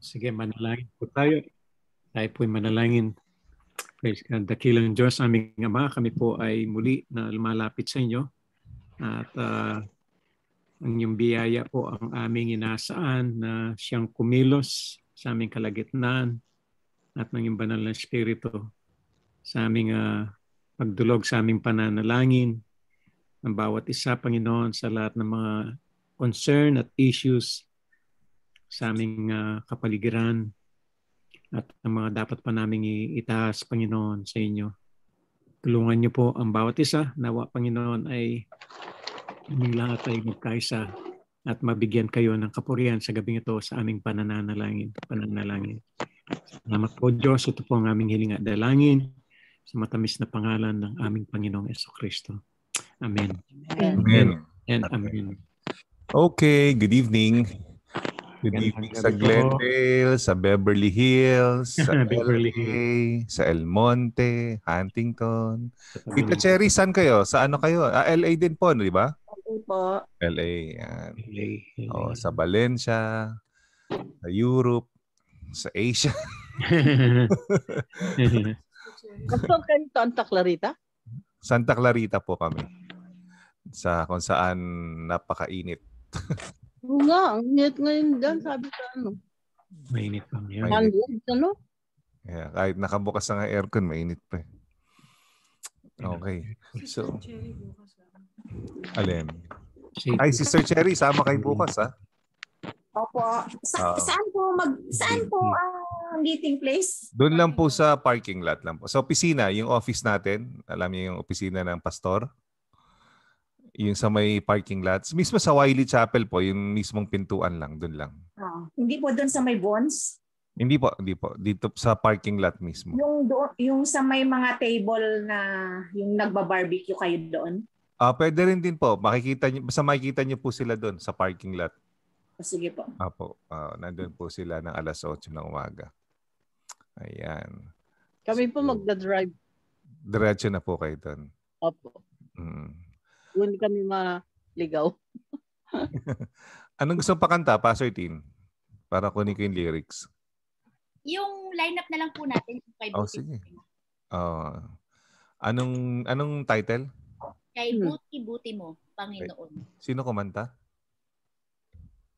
Sige, manalangin po tayo. Tayo po manalangin. Praise God. Dakilang Diyos, aming Ama, kami po ay muli na lumalapit sa inyo. At uh, ang inyong biyaya po ang aming inasaan na siyang kumilos sa aming kalagitnaan at ng iyong banal na Espiritu sa aming uh, pagdulog sa aming pananalangin ng bawat isa, Panginoon, sa lahat ng mga concern at issues sa aming uh, kapaligiran at ang mga dapat pa naming itaas, Panginoon, sa inyo. Tulungan niyo po ang bawat isa. Nawa, Panginoon, ay aming lahat ay magkaisa at mabigyan kayo ng kapurihan sa gabing ito sa aming pananalangin. pananalangin. Salamat po Diyos. Ito po ang aming hiling at dalangin sa matamis na pangalan ng aming Panginoong Yeso Kristo. Amen. Amen. And amen. Okay, good evening. Good evening sa Glendale, sa Beverly Hills, sa Beverly LA, sa El Monte, Huntington. Tita Cherry, saan kayo? Sa ano kayo? Ah, LA din po, di ba? po. LA. Yan. LA, LA. Oh, sa Valencia, sa Europe, sa Asia. Kapag kayo Santa Clarita? Santa Clarita po kami. Sa kung saan napakainit. Oo nga, ang init ngayon dyan, sabi ka ano. Mainit pa ngayon. Mainit. 100, ano? Yeah, kahit nakabukas na nga aircon, mainit pa. eh. Okay. So, alin? Si, Ay, Sister Cherry, sama kayo bukas, ha? Opo. Sa, Ah. saan po mag saan po ang meeting place? Doon lang po sa parking lot lang po. Sa opisina, yung office natin, alam niyo yung opisina ng pastor? Yung sa may parking lots. Mismo sa Wiley Chapel po, yung mismong pintuan lang, doon lang. Ah, hindi po doon sa may bonds. Hindi po, hindi po. Dito sa parking lot mismo. Yung do, yung sa may mga table na yung nagba-barbecue kayo doon. Ah, pwede rin din po. Makikita niyo, basta makikita niyo po sila doon sa parking lot. O, sige po. Apo, ah, nandun po sila ng alas 8 ng umaga. Ayan. Kami po magda-drive. Diretso na po kayo doon. Opo. Mm. Kung hindi kami maligaw. Anong gusto pakanta, Pastor Tin? Para kunin ko yung lyrics. Yung lineup na lang po natin kay Oh, Buti. sige. Ah, anong anong title? Kay Hmm. Buti Buti mo, Panginoon. Sino kumanta?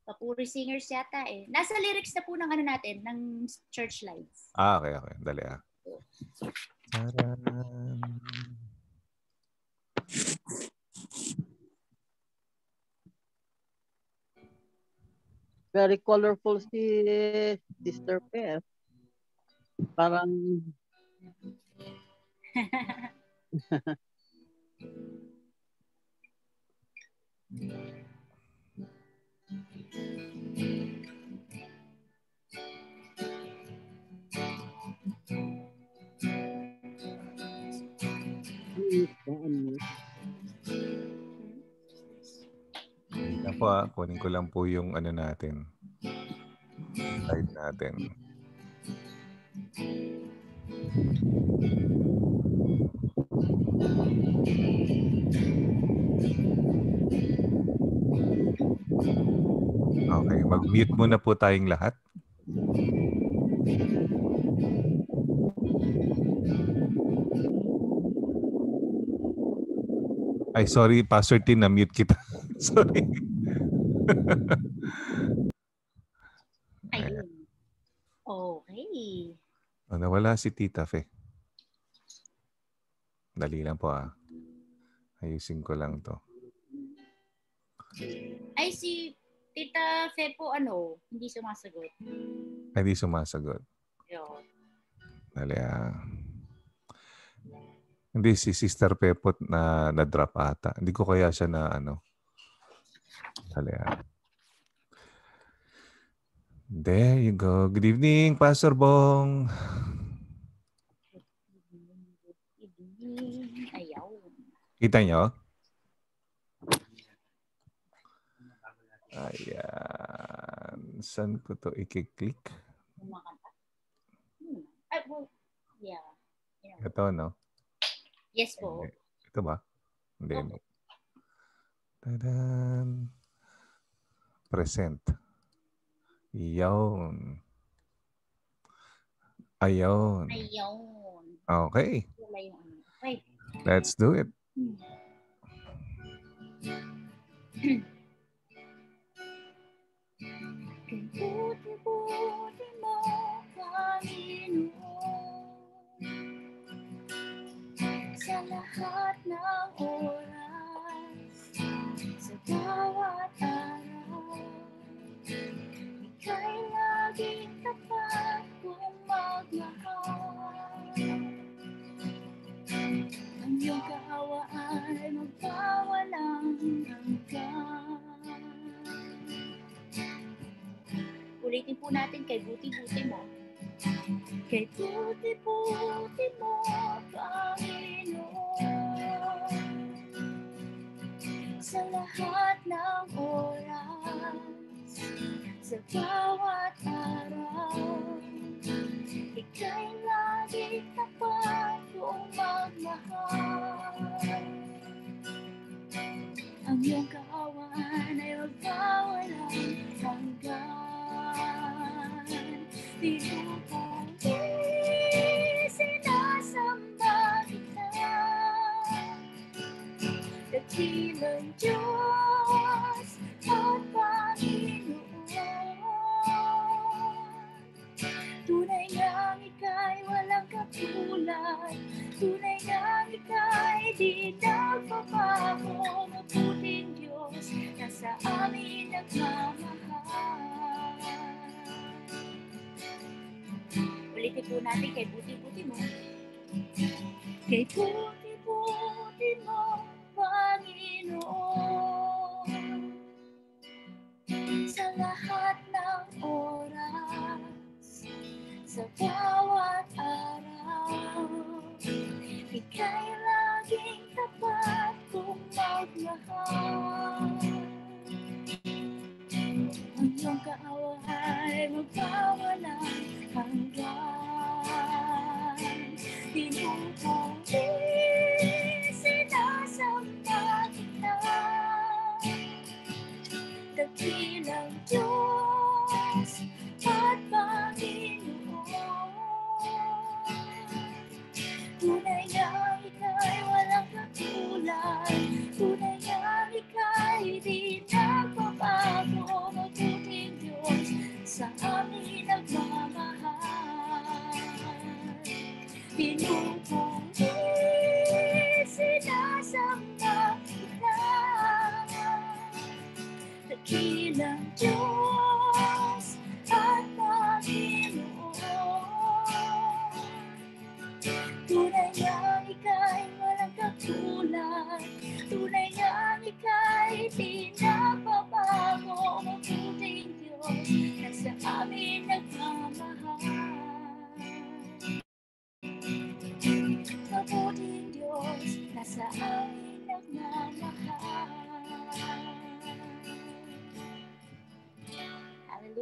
Papuri singers yata eh. Nasa lyrics na po ng ano natin, ng church lights. Ah, okay, okay. Dali ah. Taran. Very colorful si Sister Pep. Parang po ah. Kunin ko lang po yung ano natin. Slide natin. Okay, mag-mute muna po tayong lahat. Ay, sorry, Pastor Tin, na-mute kita. sorry. Ayun. Okay. Oh, nawala si Tita Fe. Dali lang po ah. Ayusin ko lang to. Ay, si Tita Fe po ano, hindi sumasagot. Ay, di sumasagot. Yun. Dali ah. Hindi, si Sister Pepot na na-drop ata. Hindi ko kaya siya na ano. Dali ah. There you go. Good evening, Pastor Bong. Kita nyo? Ayan. Saan ko to i-click? Yeah. yeah. Ito, no? Yes po. Ito ba? Hindi. Hindi. Tadan. Present. Yun. Ayun. Ayun. Okay. Ano. Okay. Let's do it. Mo, Panginoon. Sa lahat ng oras, sa bawat araw, Ika'y laging tapat kung. Ang iyong kaawaan ay magpawalang. Ulitin po natin kay buti-buti mo. Kay buti-buti mo, Panginoon. Sa lahat ng oras, sa bawat araw, Ika'y lagi tapat kung magmahal. Ang iyong kaawaan ay magpawalang hanggan. Pinupuri, sinasamba kita. Dakilang Diyos katulad. Tunay ngang ika'y di nagpapago. Mabuting Diyos na sa amin nagmamahal. Ulitin po natin kay buti-buti mo. Kay buti-buti magmahal. Ang iyong kaawaan ay magpawalang hanggan.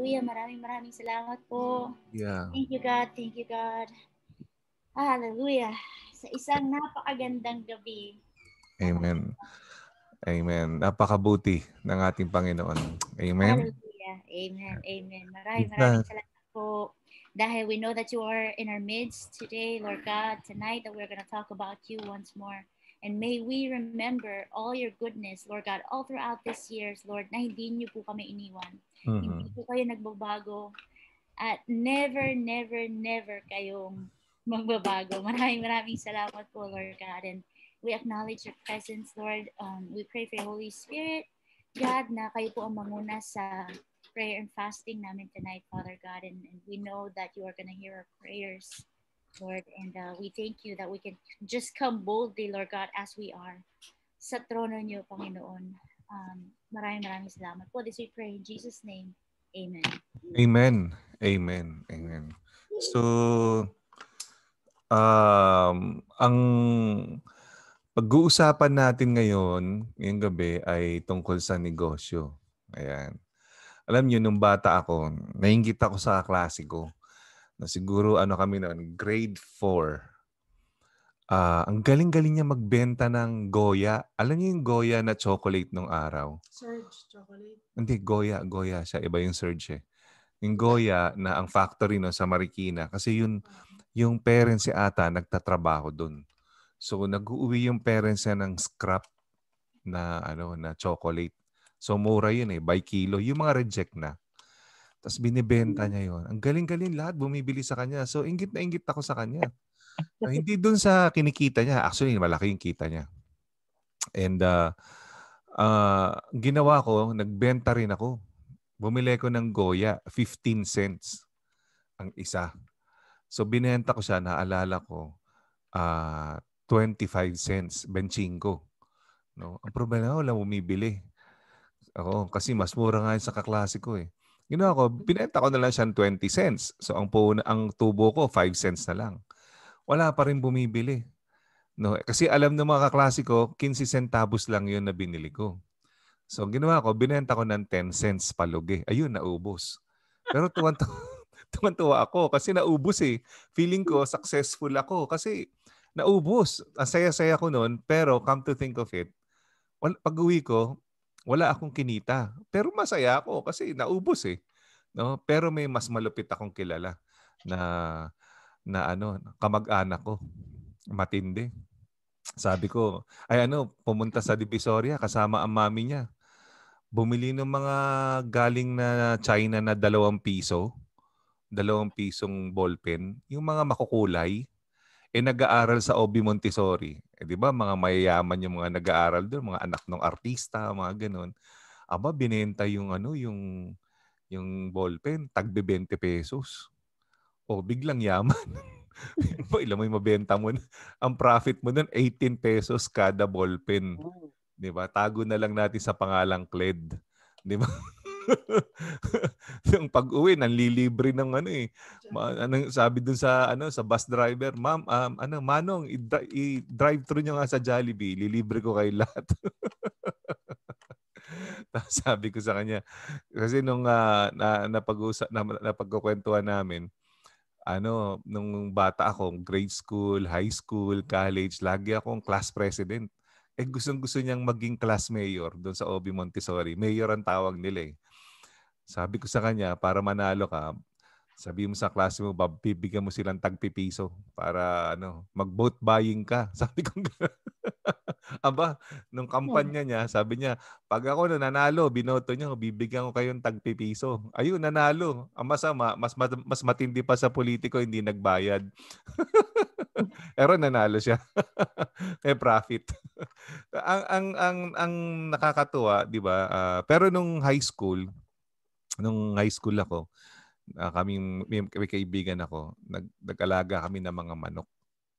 Hallelujah. Maraming maraming salamat po. Yeah. Thank you, God. Thank you, God. Hallelujah. Sa isang napakagandang gabi. Amen. Amen. Napakabuti ng ating Panginoon. Amen. Hallelujah. Amen. Amen. Maraming maraming salamat po. Dahil we know that you are in our midst today, Lord God, tonight that we're going to talk about you once more. And may we remember all your goodness, Lord God, all throughout this years, Lord, na hindi niyo po kami iniwan. Mhm. Hindi po kayo nagbabago. At never, never, never kayong magbabago. Maraming maraming salamat po, Lord God. And we acknowledge your presence, Lord. Um, we pray for your Holy Spirit, God, na kayo po ang manguna sa prayer and fasting namin tonight, Father God. And, and we know that you are going to hear our prayers, Lord. And uh, we thank you that we can just come boldly, Lord God, as we are sa trono niyo, Panginoon. Um, maraming maraming salamat po. This we pray in Jesus' name. Amen. Amen. Amen. Amen. So, um, ang pag-uusapan natin ngayon, ngayong gabi, ay tungkol sa negosyo. Ayan. Alam niyo, nung bata ako, nainggit ako sa klase ko. Na siguro, ano kami noon, grade 4. Ah, ang galing-galing niya magbenta ng Goya. Alam niyo yung Goya na chocolate nung araw? Surge chocolate. Hindi, Goya. Goya siya. Iba yung Surge eh. Yung Goya na ang factory no, sa Marikina. Kasi yun, yung parents si ata nagtatrabaho doon. So nag-uwi yung parents niya ng scrap na ano na chocolate. So mura yun eh, by kilo. Yung mga reject na. Tapos binibenta niya yon. Ang galing-galing lahat bumibili sa kanya. So ingit na ingit ako sa kanya. So, hindi doon sa kinikita niya. Actually, malaki yung kita niya. And uh, uh, ginawa ko, nagbenta rin ako. Bumili ko ng Goya, 15 cents ang isa. So binenta ko siya, naalala ko, uh, 25 cents, benchingo. No? Ang problema, wala bumibili. Ako, kasi mas mura nga sa kaklase eh. Ginawa ko, binenta ko na lang siya 20 cents. So ang, po, ang tubo ko, 5 cents na lang. Wala pa rin bumibili. No, kasi alam ng mga kaklase ko, 15 centavos lang yun na binili ko. So, ginawa ko, binenta ko ng 10 cents palugi. Ayun, naubos. Pero tuwan-tuwa ako kasi naubos eh. Feeling ko, successful ako kasi naubos. Ang saya-saya ko noon, pero come to think of it, pag uwi ko, wala akong kinita. Pero masaya ako kasi naubos eh. No? Pero may mas malupit akong kilala na na ano, kamag-anak ko. Matindi. Sabi ko, ay ano, pumunta sa Divisoria kasama ang mami niya. Bumili ng mga galing na China na dalawang piso. Dalawang pisong ballpen. Yung mga makukulay. Eh nag-aaral sa Obi Montessori. Eh di ba mga mayayaman yung mga nag-aaral doon, mga anak ng artista, mga ganun. Aba, binenta yung ano, yung yung ballpen, tagbe 20 pesos. O, biglang yaman. Ilan mo yung mabenta mo. Ang profit mo nun, 18 pesos kada ballpen. Oh. Di ba? Tago na lang natin sa pangalang Cled. Di ba? yung pag-uwi nanlilibre ng ano eh. Ma- anong sabi dun sa ano sa bus driver, "Ma'am, um, ano Manong, i-drive through niyo nga sa Jollibee, lilibre ko kay lahat." Tapos sabi ko sa kanya, kasi nung uh, na, napag-usap na, napagkukwentuhan namin, ano, nung bata ako, grade school, high school, college, lagi akong class president. Eh gustong gusto niyang maging class mayor doon sa Obi Montessori. Mayor ang tawag nila eh. Sabi ko sa kanya, para manalo ka, sabi mo sa klase mo, bibigyan mo silang tagpipiso para ano, mag-vote buying ka. Sabi ko, aba, nung kampanya niya, sabi niya, pag ako na nanalo, binoto niyo, bibigyan ko kayong tagpipiso. Ayun, nanalo. Ang masama, mas, mas matindi pa sa politiko, hindi nagbayad. Pero nanalo siya. May profit. ang ang ang ang nakakatuwa, 'di ba? Uh, pero nung high school, nung high school ako, uh, kaming may, may kaibigan ako, nag, nag-alaga kami ng mga manok.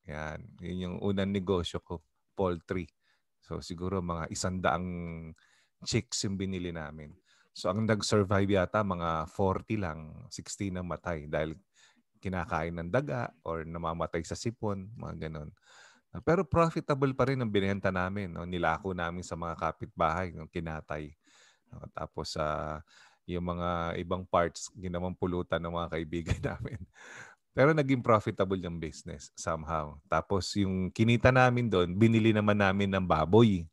Yan, yun yung unang negosyo ko, poultry. So siguro mga isandaang chicks yung binili namin. So ang nag-survive yata mga 40 lang, 60 na matay dahil kinakain ng daga or namamatay sa sipon, mga ganun. Pero profitable pa rin ang binenta namin. No? Nilako namin sa mga kapitbahay ng kinatay. No? Tapos uh, yung mga ibang parts ginawang pulutan ng mga kaibigan namin. Pero naging profitable yung business somehow. Tapos yung kinita namin doon, binili naman namin ng baboy.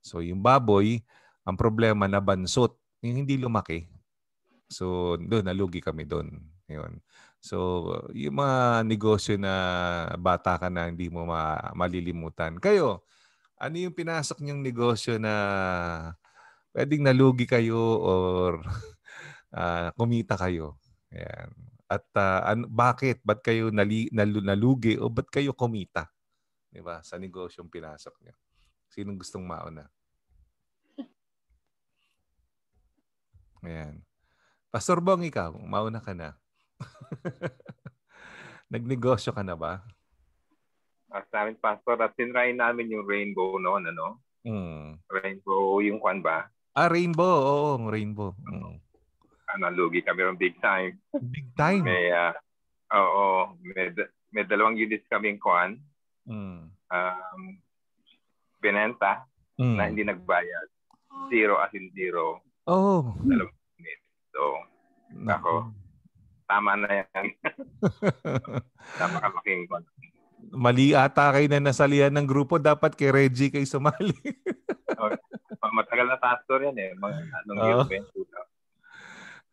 So yung baboy, ang problema na bansot, yung hindi lumaki. So doon, nalugi kami doon. Yun. So yung mga negosyo na bata ka na hindi mo ma- malilimutan. Kayo, ano yung pinasok niyong negosyo na pwedeng nalugi kayo or uh, kumita kayo. Ayan. At uh, an- bakit? Ba't kayo nali- nal- nalugi o ba't kayo kumita? Di ba? Sa negosyong pinasok niyo. Sinong gustong mauna? Ayan. Pastor Bong, ikaw, mauna ka na. Nagnegosyo ka na ba? Uh, sa amin, Pastor, at tinry namin yung rainbow noon, ano? Mm. Rainbow, yung kwan ba? Ah, rainbow. Oo, rainbow. Mm. Lugi kami ng big time. Big time? May, uh, oo, may, may dalawang units kaming kuan. Mm. Um, binenta mm. na hindi nagbayad. Zero as in zero. Oh. Dalawang units. So, mm. ako, tama na yan. Napakalaking kuan. Mali ata kayo na nasalihan ng grupo. Dapat kay Reggie kayo sumali. matagal na pastor yan eh. Mga, anong oh. year,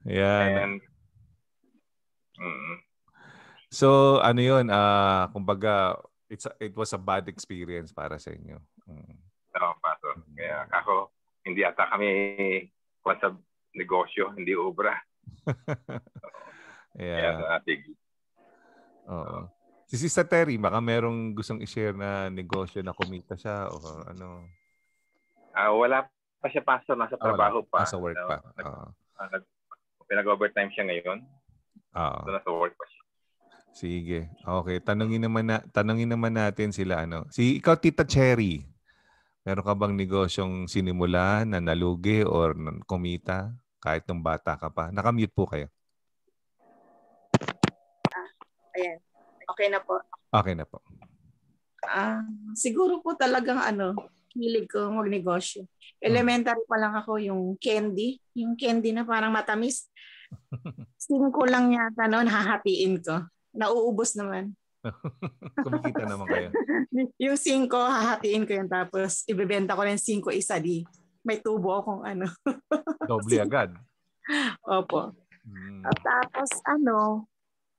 20. Yan. And, mm, So, ano yun, uh, kumbaga, it's a, it was a bad experience para sa inyo. Mm. Oo, no, Pastor. Kaya ako, hindi ata kami kung sa negosyo, hindi obra. yeah. Kaya sa Oo. Si Sister Terry, baka merong gustong i-share na negosyo na kumita siya o ano? Uh, wala pa siya pastor, nasa ah, trabaho wala. pa. Nasa work pa. Uh, nag, pinag-overtime siya ngayon. Oo. So, nasa work pa siya. Sige. Okay, tanungin naman na tanungin naman natin sila ano. Si ikaw Tita Cherry. Meron ka bang negosyong sinimulan na nalugi or kumita kahit nung bata ka pa? Nakamute po kayo. Ah, ayan. Okay na po. Okay na po. Ah, siguro po talagang ano, hilig ko magnegosyo. Elementary pa lang ako yung candy, yung candy na parang matamis. Singko lang yata noon, hahatiin ko. Nauubos naman. Kumikita naman kayo. yung 5, hahatiin ko yun. Tapos, ibebenta ko rin 5 isa di. May tubo akong ano. Doble agad. Opo. Hmm. At tapos, ano,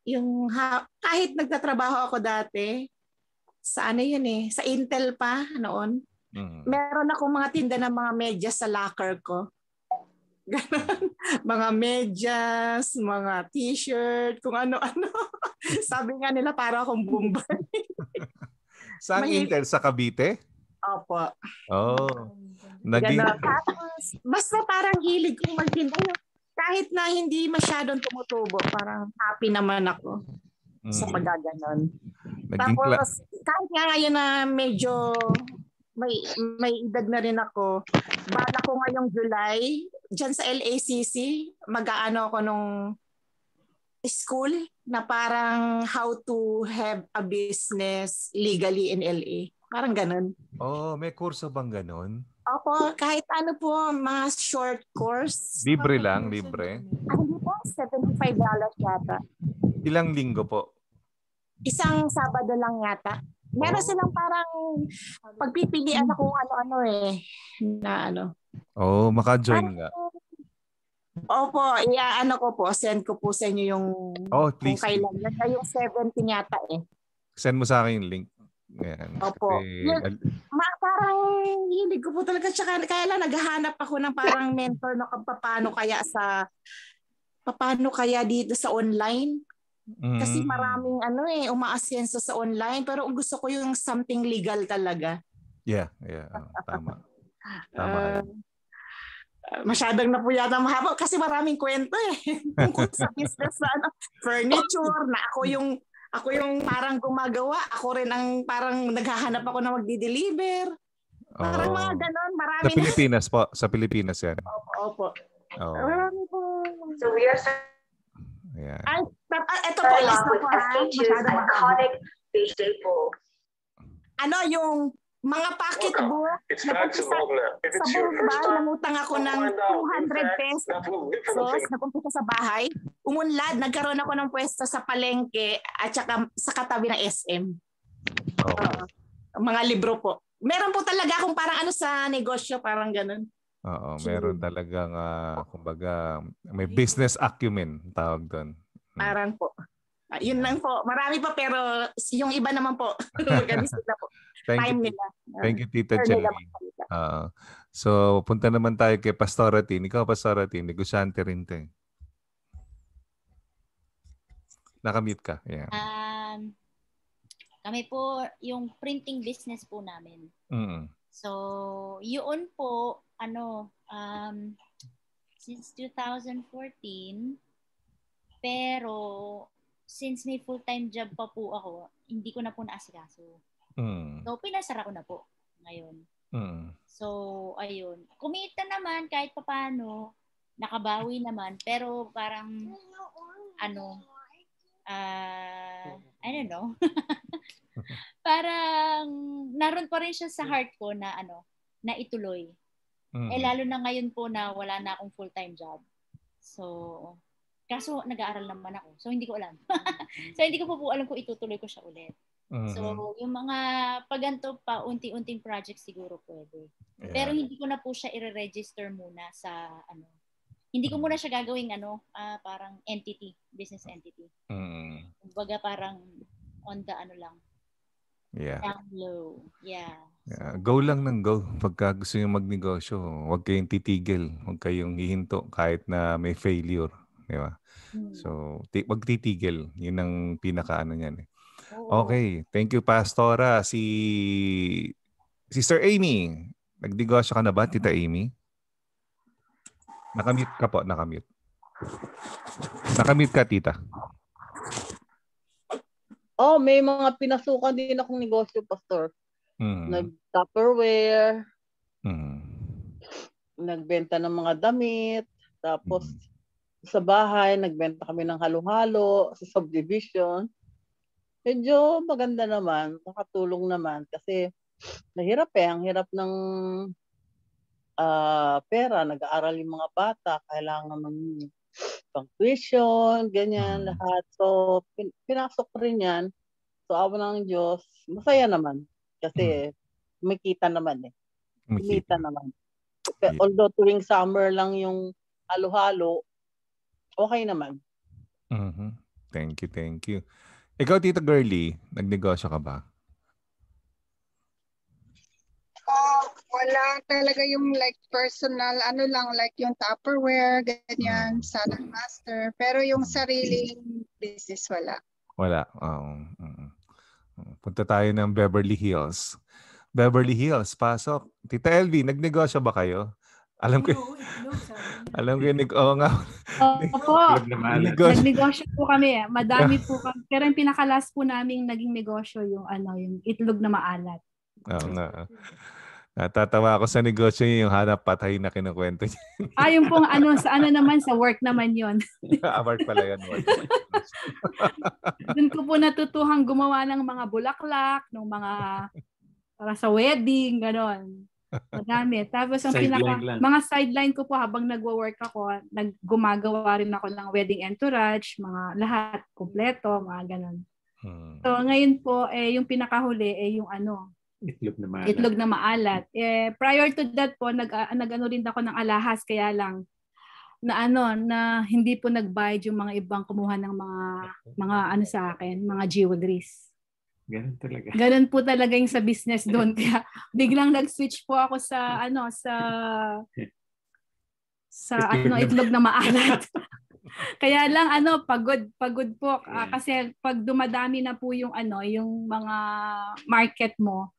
yung ha- kahit nagtatrabaho ako dati, sa ano yun eh, sa Intel pa noon, mm-hmm. meron akong mga tinda ng mga medyas sa locker ko. Ganon. mga medyas, mga t-shirt, kung ano-ano. Sabi nga nila para akong Bombay. Saan May... Intel? Sa Cavite? Opo. Oh. Naging... Tapos, basta parang hilig kong magtinda. Kahit na hindi masyadong tumutubo, parang happy naman ako mm. sa. Naging Tapos, kahit nga ngayon na medyo may may edad na rin ako. Bala ko ngayong July, diyan sa LACC, mag-aano ako nung school na parang how to have a business legally in LA. Parang ganun. Oh, may kurso bang ganun? Opo, kahit ano po, mga short course. Libre lang, libre? Ah, hindi po, $75 yata. Ilang linggo po? Isang Sabado lang yata. Meron oh. silang parang pagpipilian ako ano-ano eh na ano. Oh, maka-join nga. Opo, iya-ano ko po, send ko po sa inyo yung oh, please. kung kailan. Yung 17 yata eh. Send mo sa akin yung link. Yan. Opo. Kasi, yung, ma, parang hilig ko po talaga. Tsaka, kaya lang naghahanap ako ng parang mentor na paano kaya sa paano kaya dito sa online Mm. Kasi maraming ano eh, umaasenso sa online. Pero gusto ko yung something legal talaga. Yeah, yeah. Uh, tama. Tama. Uh, masyadong na po yata mahaba kasi maraming kwento eh. Tungkol sa business na ano, furniture, na ako yung ako yung parang gumagawa. Ako rin ang parang naghahanap ako na magdi-deliver. Parang oh. mga ganon. Marami sa Pilipinas po. Sa Pilipinas yan. Opo. opo. Oh. Marami po. So we are Ayan. Ay, ito po, last na po ha. iconic staple. Ano yung mga pocketbook, napunta sa, sa Bumba, nangutang ako ng 200 pesos. Napunta sa bahay. Umunlad, nagkaroon ako ng pwesto sa palengke at saka sa katabi ng SM. Oh. Uh, mga libro po. Meron po talaga akong parang ano sa negosyo, parang ganun. Oo, meron talagang uh, kumbaga may business acumen tawag doon. Hmm. Parang po. Uh, yun lang po. Marami pa pero yung iba naman po. Organize na po. Thank Time you, nila. Thank you, Tita Jenny. Uh, so, punta naman tayo kay Pastoratin. Ikaw, Pastoratin, negosyante rin to. Eh. Nakamute ka. Yeah. Um, kami po, yung printing business po namin. Mm-hmm. So, yun po, ano, um, since 2014, pero since may full-time job pa po ako, hindi ko na po naasikaso. Mm. So, pinasara ko na po ngayon. Mm. So, ayun. Kumita naman kahit papano, nakabawi naman, pero parang, ano, uh, I don't know. parang, naroon pa rin siya sa heart ko na, ano, na ituloy. Mm. Eh lalo na ngayon po na wala na akong full-time job. So, kaso nag-aaral naman ako. So, hindi ko alam. so, hindi ko po po alam kung itutuloy ko siya ulit. Mm-hmm. So, yung mga paganto pa, unti-unting project siguro pwede. Yeah. Pero hindi ko na po siya i-register muna sa ano hindi ko muna siya gagawing ano, uh, parang entity, business entity. Mm. Kumbaga parang on the ano lang. Yeah. Down low. Yeah. yeah. Go lang ng go. Pagka gusto nyo magnegosyo, huwag kayong titigil. Huwag kayong hihinto kahit na may failure. Di ba? Hmm. So, t- wag titigil. Yun ang pinaka-ano niyan. Eh. Okay. Thank you, Pastora. Si Sister Amy. Nagnegosyo ka na ba, Tita Amy? Nakamute ka po, nakamute. Nakamute ka, tita. Oh, may mga pinasukan din akong negosyo, Pastor. Mm. Nag-Tupperware. Mm. Nagbenta ng mga damit. Tapos, mm. Sa bahay, nagbenta kami ng halo-halo sa subdivision. Medyo maganda naman, nakatulong naman kasi nahirap eh. Ang hirap ng uh, pera, nag-aaral yung mga bata, kailangan ng pang tuition, ganyan, hmm. lahat. So, pin- pinasok rin yan. So, awa ng Diyos, masaya naman. Kasi, hmm. may kita naman eh. Kumita naman. Although tuwing summer lang yung halo-halo, okay naman. Mm-hmm. Thank you, thank you. Ikaw, Tita Girly, nagnegosyo ka ba? Uh, wala talaga yung like personal, ano lang, like yung Tupperware, ganyan, mm. Salad Master. Pero yung sariling business, wala. Wala. Um, um, punta tayo ng Beverly Hills. Beverly Hills, pasok. Tita Elvie, nagnegosyo ba kayo? Alam ko. alam ko yung oh, nga. Opo. Nagnegosyo po kami. Eh. Madami po kami. Pero yung pinakalas po namin naging negosyo yung ano, yung itlog na maalat. Oo nga. Natatawa ako sa negosyo niyo yung hanap patay na kinukwento niya. ah, yung pong ano, sa ano naman, sa work naman yon. ah, work pala yan. Work. Doon ko po natutuhang gumawa ng mga bulaklak, ng mga para sa wedding, ganon. Madami. Tapos ang pinaka, lang. mga sideline ko po habang nagwo-work ako, naggumagawa rin ako ng wedding entourage, mga lahat, kompleto, mga ganon. Hmm. So ngayon po, eh, yung pinakahuli, eh, yung ano, Itlog na maalat. Itlog na maalat. Eh, prior to that po, nag, uh, nag-ano rin ako ng alahas, kaya lang, na ano, na hindi po nagbayad yung mga ibang kumuha ng mga, mga ano sa akin, mga jewelries. Ganun talaga. Ganun po talaga yung sa business doon. Kaya biglang nag-switch po ako sa, ano, sa, sa ano, itlog na maalat. Kaya lang ano, pagod pagod po. Uh, kasi pag dumadami na po yung ano, yung mga market mo,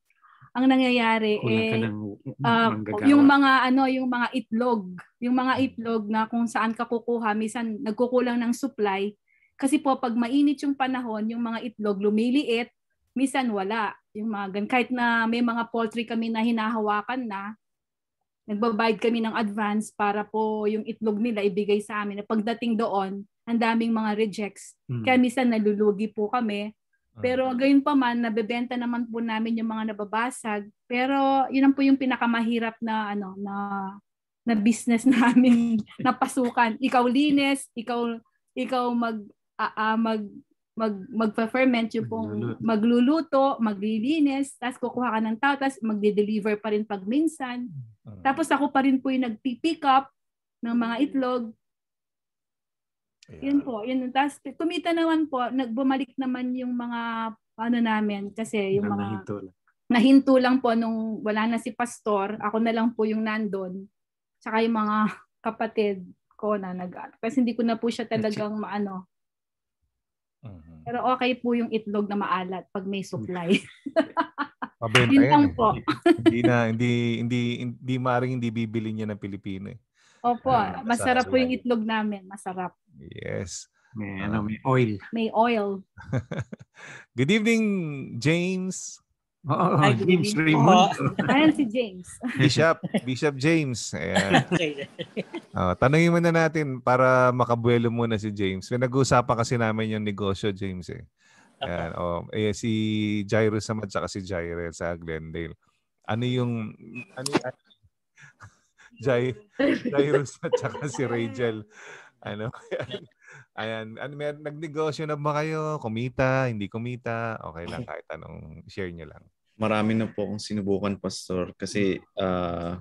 ang nangyayari eh uh, yung mga ano yung mga itlog. Yung mga itlog na kung saan ka kukuha minsan nagkukulang ng supply. Kasi po pag mainit yung panahon yung mga itlog lumiliit minsan wala yung mga gan kahit na may mga poultry kami na hinahawakan na nagbabayad kami ng advance para po yung itlog nila ibigay sa amin. Pagdating doon, ang daming mga rejects. Hmm. Kaya minsan nalulugi po kami pero mm. gayon pa man, nabebenta naman po namin yung mga nababasag. Pero yun po yung pinakamahirap na ano na na business namin napasukan. Ikaw linis, ikaw ikaw mag uh, uh, mag mag magfa-ferment yung pong magluluto, maglilinis, tapos kukuha ka ng tao, tapos magde-deliver pa rin pag minsan. Tapos ako pa rin po yung nagpi-pick up ng mga itlog. Ayan. Yun po, yun. Tapos kumita naman po, nagbumalik naman yung mga ano namin kasi yung mga nahinto lang. nahinto lang po nung wala na si pastor, ako na lang po yung nandun. Saka yung mga kapatid ko na nag kasi hindi ko na po siya talagang maano. Uh-huh. Pero okay po yung itlog na maalat pag may supply. Mabenta Yun lang po. hindi na hindi hindi hindi maring hindi bibili niya ng Pilipino eh. Opo, uh, masarap po yung itlog namin, masarap. Yes. May, uh, ano, may oil. May oil. Good evening, James. Oh, Hi, James Raymond. Oh. Ayan si James. Bishop, Bishop James. Ayan. Uh, tanungin muna natin para makabuelo muna si James. May nag-uusapan kasi namin yung negosyo, James. Eh. Ayan, oh, eh, si Jairus naman at si Jairel sa Glendale. Ano yung ano, ano Jai, Jairus at saka si Rachel. Ano? Ayan. Ano, may, nagnegosyo na ba kayo? Kumita? Hindi kumita? Okay lang kahit anong share nyo lang. Marami na po akong sinubukan, Pastor. Kasi, uh,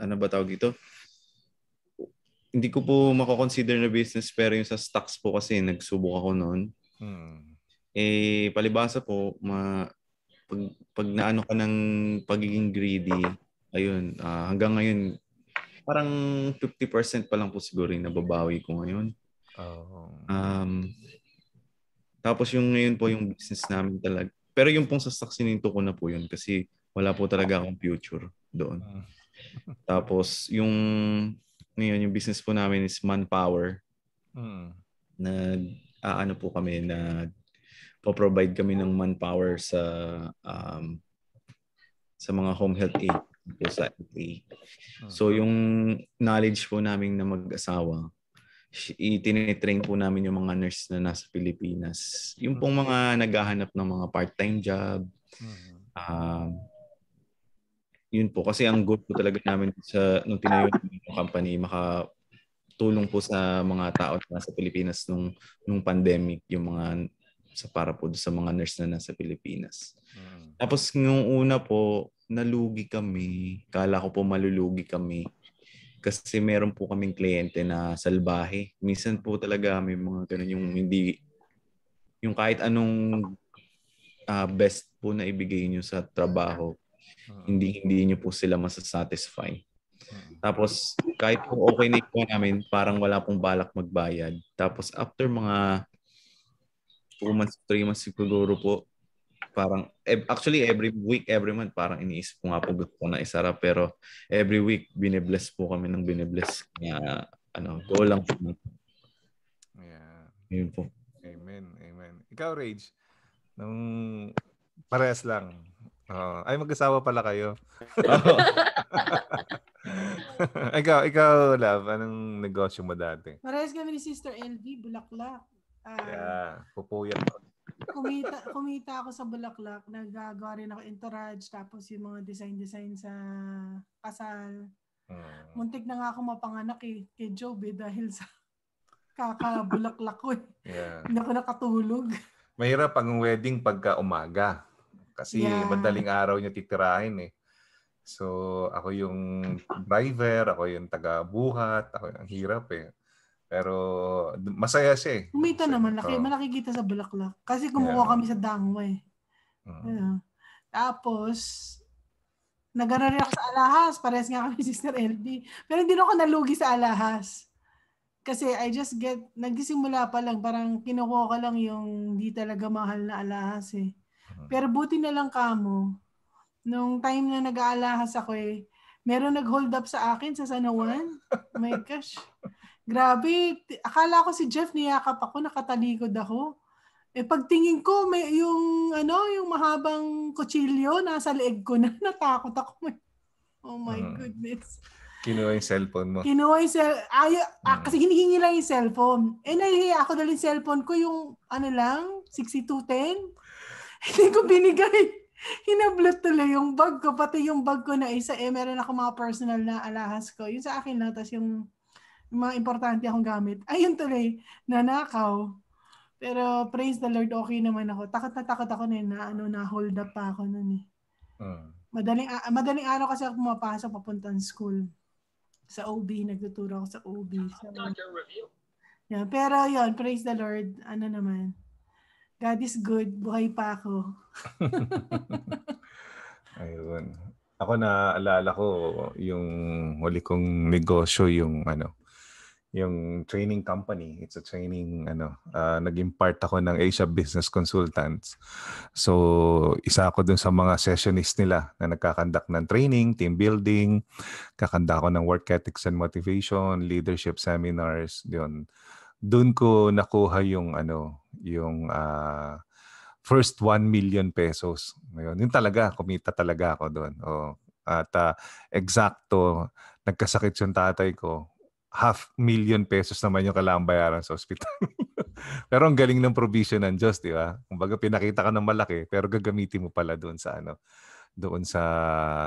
ano ba tawag dito? hindi ko po mako-consider na business pero yung sa stocks po kasi nagsubok ako noon. Hmm. Eh palibasa po ma pag, pag naano ka ng pagiging greedy, ayun, uh, hanggang ngayon parang 50% pa lang po siguro yung nababawi ko ngayon. Oh. Um, tapos yung ngayon po yung business namin talaga. Pero yung pong sa stocks sininto ko na po yun kasi wala po talaga akong future doon. Hmm. Tapos yung ngayon yung business po namin is manpower. Mm. Nag aano po kami na po-provide kami ng manpower sa um, sa mga home health aid po sa LA. So yung knowledge po namin na mag-asawa, itinitrain po namin yung mga nurse na nasa Pilipinas. Yung pong mga naghahanap ng mga part-time job, uh, yun po kasi ang goal po talaga namin sa nung tinayo ng company maka tulong po sa mga tao na nasa Pilipinas nung nung pandemic yung mga sa para po sa mga nurse na nasa Pilipinas. Hmm. Tapos nung una po nalugi kami. Kala ko po malulugi kami. Kasi meron po kaming kliyente na salbahe. Minsan po talaga may mga ganun yung hindi yung kahit anong uh, best po na ibigay niyo sa trabaho hindi hindi niyo po sila masasatisfy. Tapos kahit po okay na ito namin, parang wala pong balak magbayad. Tapos after mga 2 months, 3 months siguro po, parang actually every week, every month parang iniisip ko nga po gusto ko na isara pero every week binibless po kami ng binibless kaya ano, go lang po. Yeah. Yun po. Amen. Amen. Ikaw, Rage, nung parehas lang, Oh, ay mag-asawa pala kayo. ikaw, ikaw, love, anong negosyo mo dati? Parehas kami ni Sister LV, Bulaklak. Uh, yeah, pupuyat kumita, kumita ako sa Bulaklak. Nagagawa rin ako entourage, tapos yung mga design-design sa kasal. Hmm. Muntik na nga ako mapanganak eh, kay Job eh, dahil sa kakabulaklak ko eh. Yeah. Hindi ako nakatulog. Mahirap ang wedding pagka umaga. Kasi yeah. madaling araw niya titirahin eh. So, ako yung driver, ako yung taga-buhat, ako yung hirap eh. Pero masaya siya eh. Kumita masaya. naman, laki, oh. malaki kita sa Bulaklak. Kasi kumukuha yeah. kami sa Dangwa eh. Mm. Yeah. Tapos, nag-aaral ako sa Alahas. Parehas nga kami Sister LB. Pero hindi ako nalugi sa Alahas. Kasi I just get, nagsimula pa lang, parang kinukuha ko lang yung hindi talaga mahal na alahas eh. Pero buti na lang kamo, nung time na nag-aalahas ako eh, meron nag-hold up sa akin sa Sanawan. Oh my gosh. Grabe. Akala ko si Jeff niyakap ako, nakatalikod ako. Eh pagtingin ko, may yung ano, yung mahabang kutsilyo nasa leeg ko na. Natakot ako. Oh my uh, goodness. Kinuha yung cellphone mo. Kinuha yung cell... Ay, uh, kasi hinihingi lang yung cellphone. Eh, nahihiya ako dahil yung cellphone ko yung ano lang, 6210. Hindi ko binigay. Hinablot tuloy yung bag ko. Pati yung bag ko na isa, eh, meron ako mga personal na alahas ko. Yung sa akin lang, tapos yung, yung mga importante akong gamit. Ayun tuloy, nanakaw. Pero praise the Lord, okay naman ako. Takot na takot ako na, na ano, na hold up pa ako nun eh. Uh. Madaling, uh, madaling araw kasi ako pumapasok papuntang school. Sa OB, nagtuturo ako sa OB. So, yeah, pero yon praise the Lord. Ano naman, God is good, buhay pa ako. Ayun. Ako na alala ko yung huli kong negosyo yung ano yung training company. It's a training ano uh, naging part ako ng Asia Business Consultants. So isa ako dun sa mga sessionist nila na nagkakandak ng training, team building, kakanda ako ng work ethics and motivation, leadership seminars, yun doon ko nakuha yung ano, yung uh, first 1 million pesos. Ngayon, yun talaga, kumita talaga ako doon. Oh, at uh, eksakto, nagkasakit yung tatay ko. Half million pesos naman yung kailangan bayaran sa ospital. pero ang galing ng provision ng Diyos, di ba? Kumbaga pinakita ka ng malaki, pero gagamitin mo pala doon sa ano, doon sa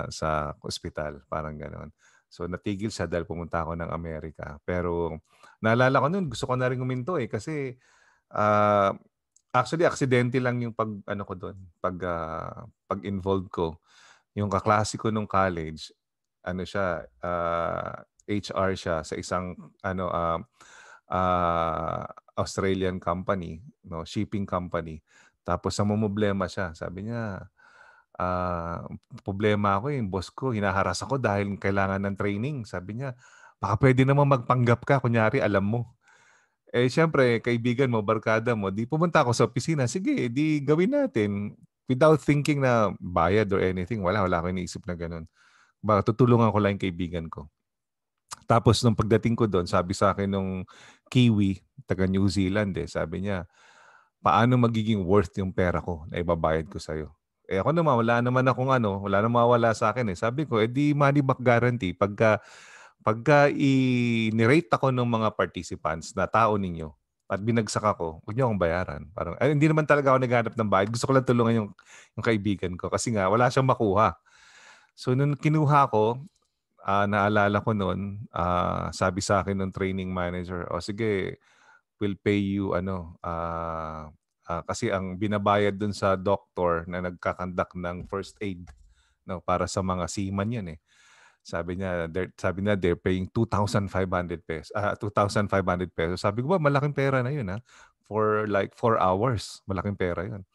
sa ospital, parang ganoon. So natigil siya dahil pumunta ako ng Amerika. Pero naalala ko noon, gusto ko na rin huminto eh kasi uh, actually aksidente lang yung pag ano ko doon, pag uh, pag-involved ko. Yung kaklase ko nung college, ano siya, uh, HR siya sa isang ano uh, uh, Australian company, no, shipping company. Tapos sa problema siya. Sabi niya, uh, problema ako eh, yung boss ko, hinaharas ako dahil kailangan ng training. Sabi niya, baka pwede naman magpanggap ka, kunyari alam mo. Eh syempre, kaibigan mo, barkada mo, di pumunta ako sa opisina, sige, di gawin natin. Without thinking na bayad or anything, wala, wala ako iniisip na ganun. Baka tutulungan ko lang yung kaibigan ko. Tapos nung pagdating ko doon, sabi sa akin nung Kiwi, taga New Zealand eh, sabi niya, paano magiging worth yung pera ko na ibabayad ko sa'yo? Eh ako naman, wala naman akong ano, wala naman mawala sa akin eh. Sabi ko, eh di money back guarantee. Pagka, pagka i-rate ako ng mga participants na tao ninyo, at binagsak ako, huwag niyo akong bayaran. Parang, eh, hindi naman talaga ako naghanap ng bayad. Gusto ko lang tulungan yung, yung kaibigan ko kasi nga, wala siyang makuha. So, nung kinuha ko, uh, naalala ko noon, uh, sabi sa akin ng training manager, o oh, sige, will pay you ano, uh, uh, kasi ang binabayad dun sa doctor na nagkakandak ng first aid no para sa mga seaman yan eh. Sabi niya, sabi niya they're paying 2,500 pesos. Uh, 2,500 pesos. Sabi ko ba, malaking pera na yun ha. For like 4 hours. Malaking pera yun.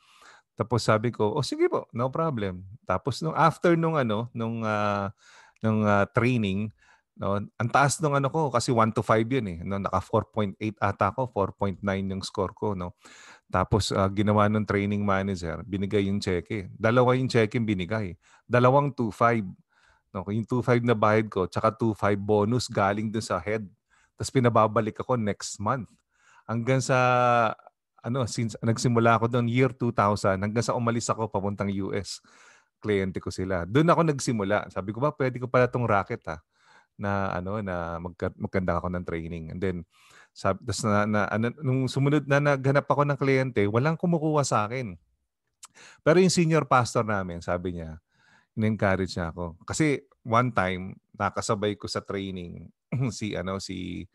Tapos sabi ko, oh sige po, no problem. Tapos nung after nung ano, nung uh, nung uh, training, No, ang taas ng ano ko kasi 1 to 5 'yun eh. No, naka 4.8 ata ako, 4.9 yung score ko, no. Tapos uh, ginawa ng training manager, binigay yung cheque. Dalawa yung cheque binigay. Dalawang 2.5. No, yung 2.5 na bayad ko, tsaka 2.5 bonus galing dun sa head. Tapos pinababalik ako next month. Hanggang sa ano, since nagsimula ako doon year 2000, hanggang sa umalis ako papuntang US. Kliyente ko sila. Doon ako nagsimula. Sabi ko ba, pwede ko pala tong racket ha na ano na magka, magkanda ako ng training. And then sabi, tas na, na, ano, nung sumunod na naghanap ako ng kliyente, walang kumukuha sa akin. Pero yung senior pastor namin, sabi niya, in-encourage niya ako. Kasi one time, nakasabay ko sa training si ano si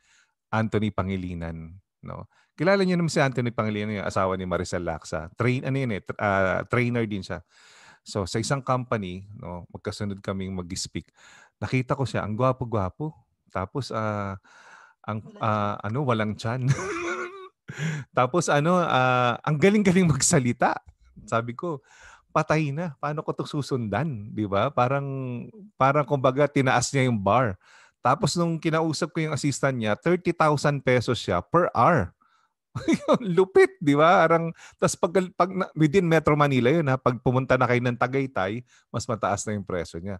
Anthony Pangilinan, no. Kilala niyo naman si Anthony Pangilinan, yung asawa ni Maricel Laksa. Train ano yun eh, tra- uh, trainer din siya. So sa isang company, no, magkasunod kaming mag-speak nakita ko siya, ang gwapo-gwapo. Tapos uh, ang uh, ano walang tiyan. Tapos ano, uh, ang galing-galing magsalita. Sabi ko, patay na. Paano ko 'to susundan, 'di ba? Parang parang kumbaga tinaas niya yung bar. Tapos nung kinausap ko yung assistant niya, 30,000 pesos siya per hour. Lupit, di ba? Arang, tas pag, pag, within Metro Manila yun ha, pag pumunta na kayo ng Tagaytay, mas mataas na yung presyo niya.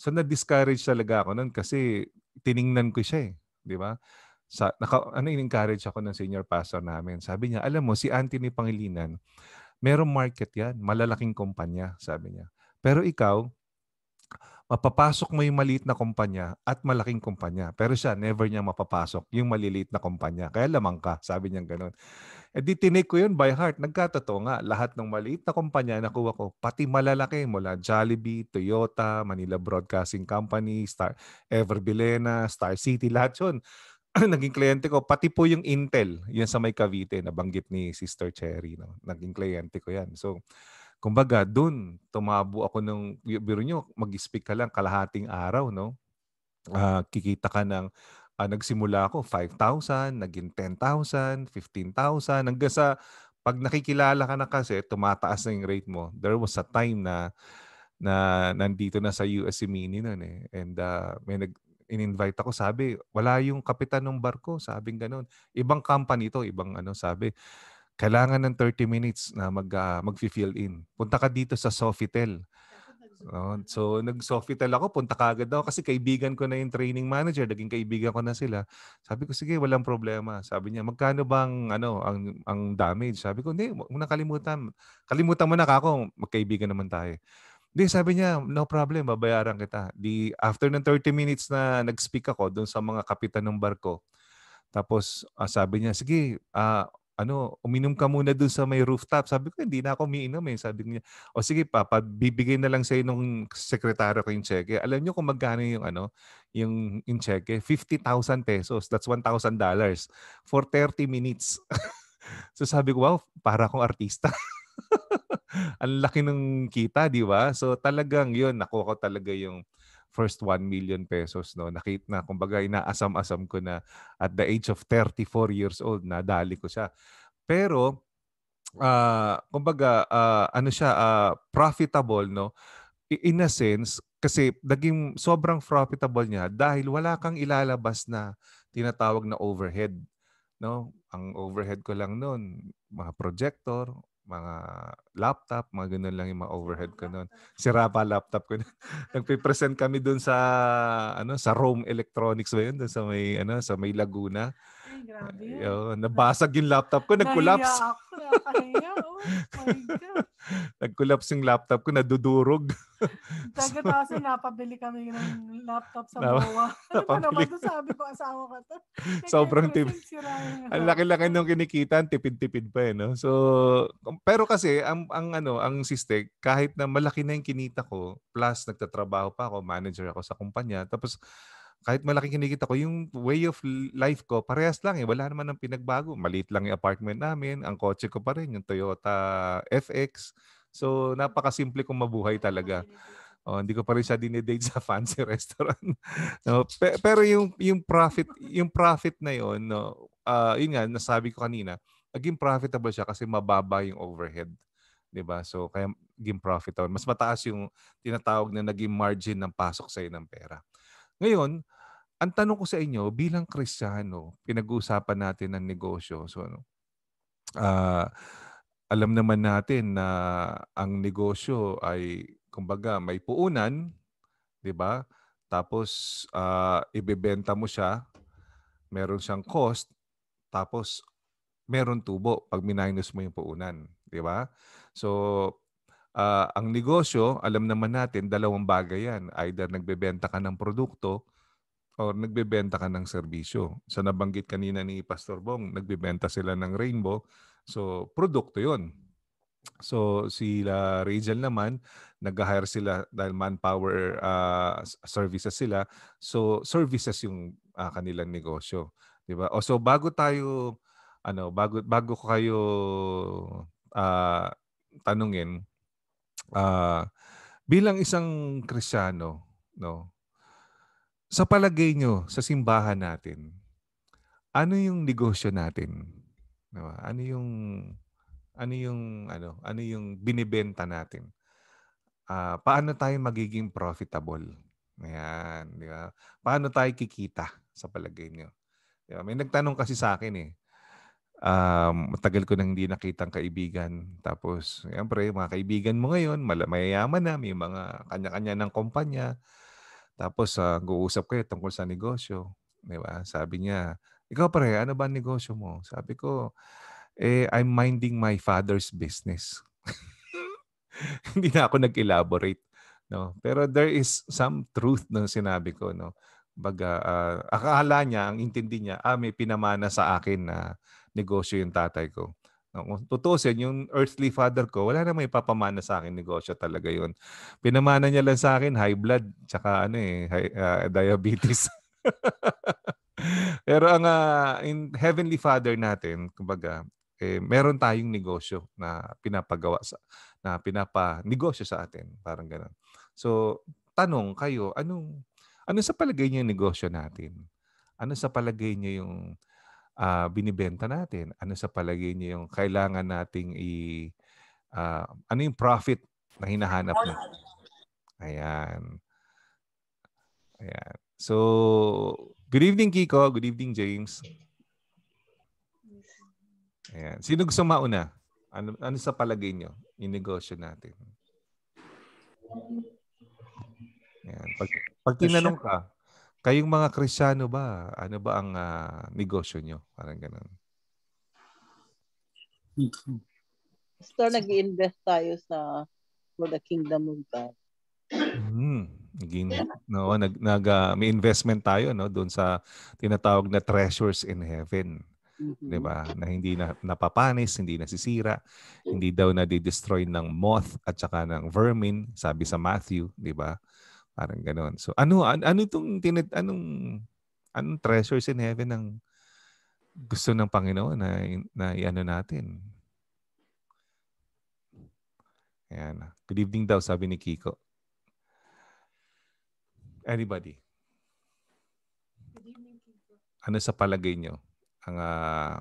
So na-discourage talaga ako noon kasi tiningnan ko siya eh, 'di ba? Sa naka, ano in-encourage ako ng senior pastor namin. Sabi niya, "Alam mo si Anthony Pangilinan, merong market 'yan, malalaking kumpanya," sabi niya. Pero ikaw, mapapasok mo yung maliit na kumpanya at malaking kumpanya. Pero siya, never niya mapapasok yung maliliit na kumpanya. Kaya lamang ka, sabi niya gano'n. Eh di tinake ko yun by heart. Nagkatotoo nga, lahat ng maliit na kumpanya nakuha ko, pati malalaki mula Jollibee, Toyota, Manila Broadcasting Company, Star Everbilena, Star City, lahat yun. naging kliyente ko, pati po yung Intel, yan sa may Cavite, nabanggit ni Sister Cherry. No? Naging kliyente ko yan. So, kumbaga, dun, tumabo ako ng, biro nyo, mag-speak ka lang kalahating araw, no? Uh, kikita ka ng uh, nagsimula ako 5,000, naging 10,000, 15,000 hanggang sa pag nakikilala ka na kasi tumataas na yung rate mo. There was a time na na nandito na sa USC Mini noon eh. And uh, may nag in-invite ako, sabi, wala yung kapitan ng barko, sabing ganun. Ibang company to, ibang ano, sabi, kailangan ng 30 minutes na mag, uh, mag-fill in. Punta ka dito sa Sofitel. No? So, nag-Sofitel ako, punta ka agad ako kasi kaibigan ko na yung training manager, naging kaibigan ko na sila. Sabi ko, sige, walang problema. Sabi niya, magkano bang ano, ang, ang damage? Sabi ko, hindi, huwag kalimutan. Kalimutan mo na ako, magkaibigan naman tayo. Hindi, sabi niya, no problem, babayaran kita. Di, after ng 30 minutes na nag-speak ako doon sa mga kapitan ng barko, tapos uh, sabi niya, sige, uh, ano, uminom ka muna dun sa may rooftop. Sabi ko, hindi na ako umiinom eh. Sabi niya, o sige pa, bibigay na lang sa'yo nung sekretaryo ko yung cheque. Alam niyo kung magkano yung ano, yung, yung cheque? 50,000 pesos. That's $1,000 for 30 minutes. so sabi ko, wow, para akong artista. Ang laki ng kita, di ba? So talagang yun, nakuha ko talaga yung first 1 million pesos no? Nakita na kumbaga inaasam-asam ko na at the age of 34 years old na dali ko siya. Pero uh, kumbaga uh, ano siya uh, profitable no? In a sense kasi naging sobrang profitable niya dahil wala kang ilalabas na tinatawag na overhead no? Ang overhead ko lang noon mga projector mga laptop, mga ganun lang yung mga overhead ko noon. Sira pa laptop ko. Nagpe-present kami doon sa ano sa Rome Electronics ba yun doon sa may ano sa may Laguna. Grabe. Yo, nabasag yung laptop ko, nag-collapse. Nahiya ako. Nakahiya. Oh my God. nag-collapse yung laptop ko, nadudurog. Dagat kasi napabili kami ng laptop sa MOA. Ano pa naman to sabi ko, asawa ka to. Sobrang tipid. Ang laki-laki nung kinikita, tipid-tipid pa eh, no? So, pero kasi, ang, ang ano, ang siste, kahit na malaki na yung kinita ko, plus nagtatrabaho pa ako, manager ako sa kumpanya, tapos kahit malaki kinikita ko, yung way of life ko, parehas lang eh. Wala naman ng pinagbago. Maliit lang yung apartment namin. Ang kotse ko pa rin, yung Toyota FX. So, napakasimple kong mabuhay talaga. Oh, hindi ko pa rin siya dinedate sa fancy restaurant. no, pe- pero yung yung profit, yung profit na yon, no, uh, yun nga nasabi ko kanina, naging profitable siya kasi mababa yung overhead. 'Di ba? So kaya naging profitable. Mas mataas yung tinatawag na naging margin ng pasok sa ng pera. Ngayon, ang tanong ko sa inyo, bilang Kristiyano, pinag-uusapan natin ng negosyo. So, ano, uh, alam naman natin na ang negosyo ay, kumbaga, may puunan, di ba? Tapos, uh, ibebenta mo siya, meron siyang cost, tapos meron tubo pag minus mo yung puunan. Di ba? So, uh, ang negosyo, alam naman natin, dalawang bagay yan. Either nagbebenta ka ng produkto or nagbebenta ka ng serbisyo. Sa nabanggit kanina ni Pastor Bong, nagbebenta sila ng rainbow. So, produkto yon. So, sila Rachel naman, nag-hire sila dahil manpower uh, services sila. So, services yung uh, kanilang negosyo. 'Di ba? O so bago tayo ano, bago bago ko kayo uh, tanungin, uh, bilang isang Kristiyano, no? Sa palagay nyo, sa simbahan natin, ano yung negosyo natin? Diba? Ano yung ano yung ano, ano yung binibenta natin? Uh, paano tayo magiging profitable? Ayan, di ba? Paano tayo kikita sa palagay niyo? Diba? May nagtanong kasi sa akin eh um, matagal ko nang hindi nakitang kaibigan. Tapos, siyempre, mga kaibigan mo ngayon, mayayaman na, may mga kanya-kanya ng kumpanya. Tapos, uh, guusap kayo tungkol sa negosyo. Di ba? Sabi niya, ikaw pare, ano ba ang negosyo mo? Sabi ko, eh, I'm minding my father's business. hindi na ako nag-elaborate. No? Pero there is some truth ng sinabi ko. No? Baga, uh, akala niya, ang intindi niya, ah, may pinamana sa akin na negosyo yung tatay ko. Kung tutusin, yung earthly father ko, wala na may papamana sa akin negosyo talaga yun. Pinamana niya lang sa akin high blood, tsaka ano eh, high, uh, diabetes. Pero ang uh, in heavenly father natin, kumbaga, eh, meron tayong negosyo na pinapagawa sa na pinapa negosyo sa atin, parang ganoon. So, tanong kayo, anong ano sa palagay niyo yung negosyo natin? Ano sa palagay niyo yung uh, binibenta natin? Ano sa palagay niyo yung kailangan nating i uh, ano yung profit na hinahanap natin? Ayan. Ayan. So, good evening Kiko, good evening James. Ayan. Sino gusto mauna? Ano, ano sa palagay niyo yung negosyo natin? Ayan. Pag, pag tinanong ka, Kayong mga Kristiyano ba, ano ba ang uh, negosyo nyo? Parang ganun. Pastor, nag-invest tayo sa for the kingdom of God. Mm, naging, no, nag, nag uh, may investment tayo no doon sa tinatawag na treasures in heaven. Mm-hmm. 'Di ba? Na hindi na napapanis, hindi nasisira, hindi daw na destroy ng moth at saka ng vermin, sabi sa Matthew, 'di ba? Parang ganoon. So ano an, ano itong tinit anong anong treasures in heaven ang gusto ng Panginoon na na iano natin. Ayan. Good evening daw sabi ni Kiko. Anybody? Ano sa palagay nyo? Ang uh,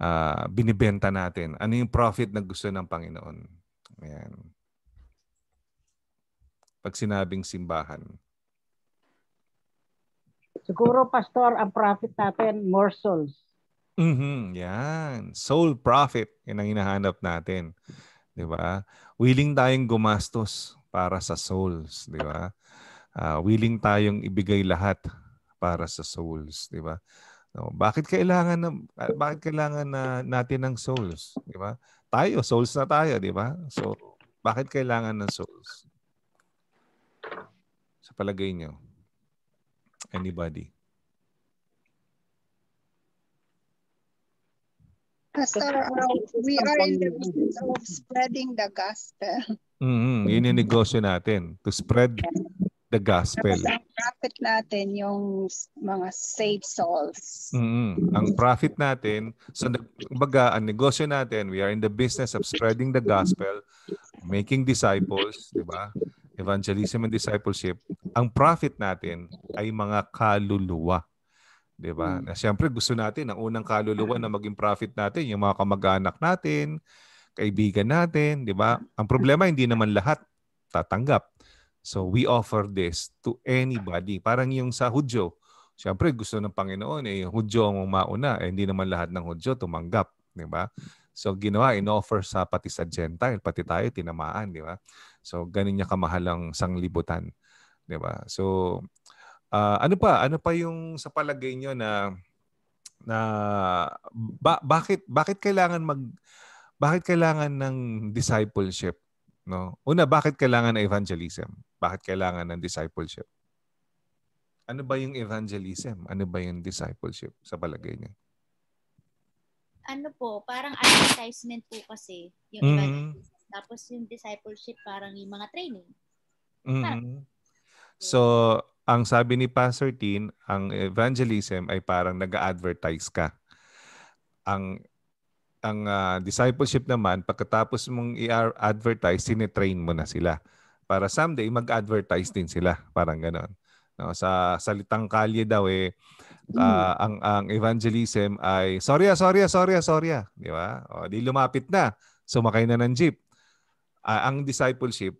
uh, binibenta natin. Ano yung profit na gusto ng Panginoon? Ayan. Pag sinabing simbahan. Siguro, Pastor, ang profit natin, more souls. Mm-hmm. Yan. Soul profit. Yan ang hinahanap natin. Di ba? Willing tayong gumastos para sa souls. Di ba? Uh, willing tayong ibigay lahat para sa souls. Di ba? No, bakit kailangan na bakit kailangan na natin ng souls, di ba? Tayo, souls na tayo, di ba? So, bakit kailangan ng souls? Sa palagay nyo? Anybody? Pastor, uh, we are in the business of spreading the gospel. Mm-hmm. Yun yung negosyo natin. To spread the gospel. Ang profit natin yung mga saved souls. Mm-hmm. Ang profit natin, so baga, ang negosyo natin, we are in the business of spreading the gospel, making disciples, di ba? Evangelism and discipleship, ang profit natin ay mga kaluluwa. 'Di ba? Hmm. Na siyempre gusto natin ang unang kaluluwa na maging profit natin yung mga kamag-anak natin, kaibigan natin, 'di ba? Ang problema hindi naman lahat tatanggap. So we offer this to anybody. Parang yung sa Hudyo. Siyempre gusto ng Panginoon eh Hudyo ang mauna, eh, hindi naman lahat ng Hudyo tumanggap, 'di ba? So ginawa, in-offer sa pati sa Gentile, pati tayo tinamaan, di ba? So ganun niya kamahal ang sanglibutan, di ba? So uh, ano pa? Ano pa yung sa palagay niyo na na ba, bakit bakit kailangan mag bakit kailangan ng discipleship, no? Una, bakit kailangan ng evangelism? Bakit kailangan ng discipleship? Ano ba yung evangelism? Ano ba yung discipleship sa palagay niyo? Ano po, parang advertisement po kasi yung mm-hmm. evangelism. Tapos yung discipleship parang yung mga training. Mm-hmm. So, ang sabi ni Pastor Tin, ang evangelism ay parang nag-advertise ka. Ang ang uh, discipleship naman, pagkatapos mong i-advertise, sine-train mo na sila. Para someday, mag-advertise din sila. Parang ganon. No, sa salitang kalye daw eh, uh, ang ang evangelism ay sorry, sorry, sorry, sorry, di ba? O di lumapit na, sumakay na ng jeep. Uh, ang discipleship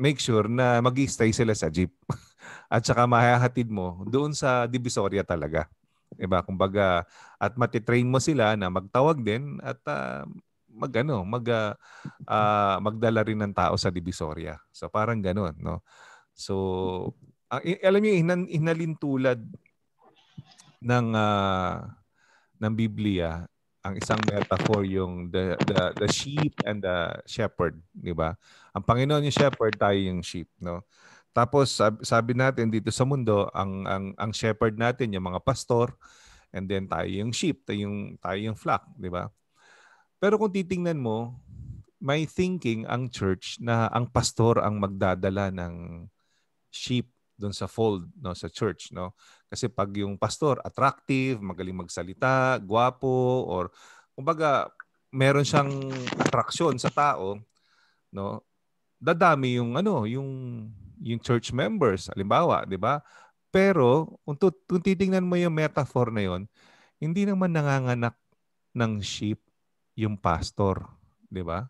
make sure na magi-stay sila sa jeep. at saka mahahatid mo doon sa divisoria talaga. 'Di ba? Kumbaga at matitrain mo sila na magtawag din at uh, magano, mag uh, magdala rin ng tao sa divisoria. So parang ganoon, no? So uh, alam niyo hinalin tulad ng uh, ng Biblia ang isang metaphor yung the the the sheep and the shepherd, di ba? Ang Panginoon yung shepherd, tayo yung sheep, no? Tapos sabi, sabi natin dito sa mundo, ang ang ang shepherd natin yung mga pastor and then tayo yung sheep, tayo yung tayo yung flock, di ba? Pero kung titingnan mo, may thinking ang church na ang pastor ang magdadala ng sheep doon sa fold no sa church no? Kasi pag yung pastor attractive magaling magsalita guwapo or kumbaga meron siyang attraction sa tao no? Dadami yung ano yung yung church members halimbawa di ba? Pero kung, kung titingnan mo yung metaphor na yon hindi naman nanganganak ng sheep yung pastor di ba?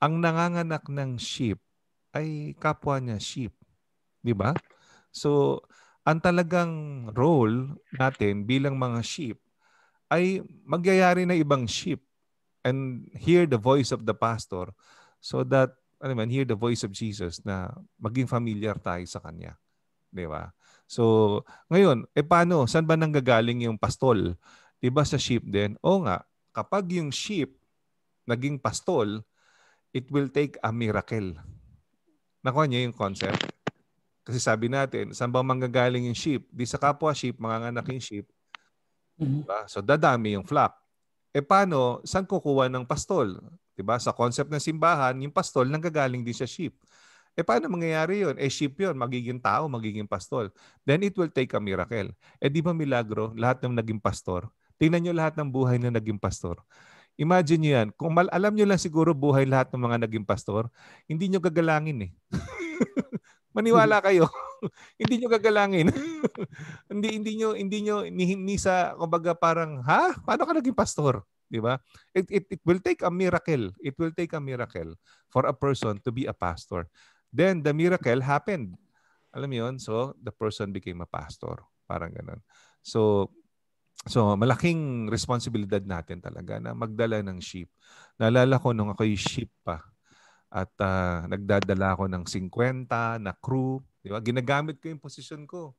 Ang nanganganak ng sheep ay kapwa niya sheep di ba So, ang talagang role natin bilang mga sheep ay magyayari na ibang sheep and hear the voice of the pastor so that ano man, hear the voice of Jesus na maging familiar tayo sa kanya. 'Di ba? So, ngayon, eh paano? Saan ba nanggagaling yung pastol? 'Di ba sa sheep din? O nga, kapag yung sheep naging pastol, it will take a miracle. Nakuha niyo yung concept? Kasi sabi natin, saan ba manggagaling yung sheep? Di sa kapwa sheep, manganganak yung sheep. Mm-hmm. Diba? So dadami yung flock. E paano, saan kukuha ng pastol? Diba? Sa concept ng simbahan, yung pastol nanggagaling din sa sheep. E paano mangyayari yun? Eh sheep yun, magiging tao, magiging pastol. Then it will take a miracle. Eh di ba milagro, lahat ng naging pastor? Tingnan nyo lahat ng buhay na naging pastor. Imagine nyo yan. Kung mal- alam nyo lang siguro buhay lahat ng mga naging pastor, hindi nyo gagalangin eh. Maniwala kayo. hindi nyo gagalangin. hindi hindi nyo hindi nyo ni, ni sa kumbaga parang ha? Paano ka naging pastor? 'Di ba? It, it it will take a miracle. It will take a miracle for a person to be a pastor. Then the miracle happened. Alam mo 'yon? So the person became a pastor. Parang ganun. So so malaking responsibilidad natin talaga na magdala ng sheep. Naalala ko nung ako'y sheep pa at uh, nagdadala ako ng 50 na crew, di ba? Ginagamit ko yung position ko.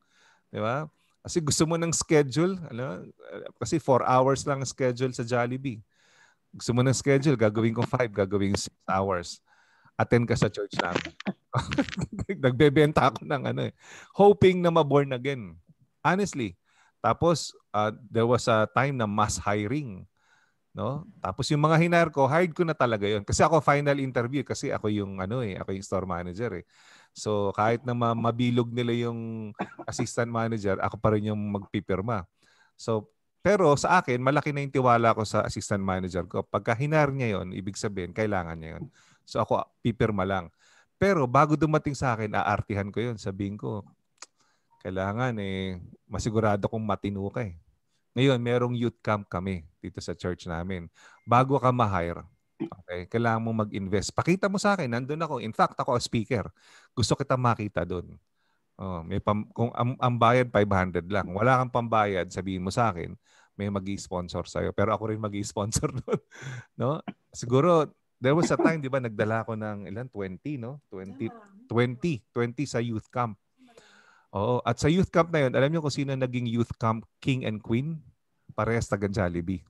Di ba? Kasi gusto mo ng schedule, ano? Kasi 4 hours lang ang schedule sa Jollibee. Gusto mo ng schedule, gagawin ko 5, gagawin 6 hours. Attend ka sa church namin. Nagbebenta ako ng ano eh. Hoping na ma-born again. Honestly. Tapos, uh, there was a time na mass hiring no? Tapos yung mga hinar ko, hired ko na talaga 'yon. Kasi ako final interview kasi ako yung ano eh, ako yung store manager eh. So kahit na mabilog nila yung assistant manager, ako pa rin yung magpipirma. So pero sa akin, malaki na yung tiwala ko sa assistant manager ko. Pagka hinar niya 'yon, ibig sabihin kailangan niya 'yon. So ako pipirma lang. Pero bago dumating sa akin, aartihan ko 'yon. Sabihin ko, kailangan eh masigurado kong matino ka eh. Ngayon, merong youth camp kami dito sa church namin. Bago ka ma-hire, okay, kailangan mo mag-invest. Pakita mo sa akin, nandun ako. In fact, ako a speaker. Gusto kita makita doon. Oh, may pam, kung ang, ang bayad 500 lang, wala kang pambayad, sabihin mo sa akin, may magi-sponsor sa iyo. Pero ako rin magi-sponsor doon, no? Siguro there was a time, 'di ba, nagdala ako ng ilan 20, no? 20 20 20 sa youth camp. Oo. At sa youth camp na yun, alam niyo kung sino naging youth camp king and queen? Parehas taga Jollibee.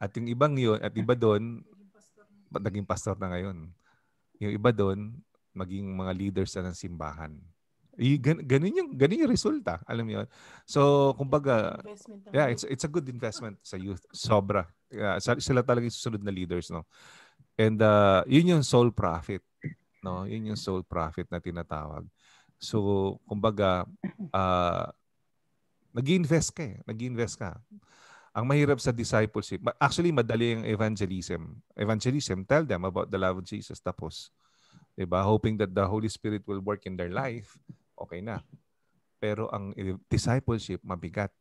At yung ibang yun, at iba doon, naging pastor na ngayon. Yung iba doon, maging mga leaders na ng simbahan. I, gan, ganun yung ganun yung resulta, alam mo yun. So, kumbaga, yeah, it's it's a good investment sa youth. Sobra. Yeah, sila talaga yung susunod na leaders, no. And uh, yun yung soul profit, no. Yun yung soul profit na tinatawag. So, kumbaga, uh, nag-invest ka eh. Nag-invest ka. Ang mahirap sa discipleship, actually, madali ang evangelism. Evangelism, tell them about the love of Jesus. Tapos, diba? Hoping that the Holy Spirit will work in their life. Okay na. Pero ang discipleship, mabigat.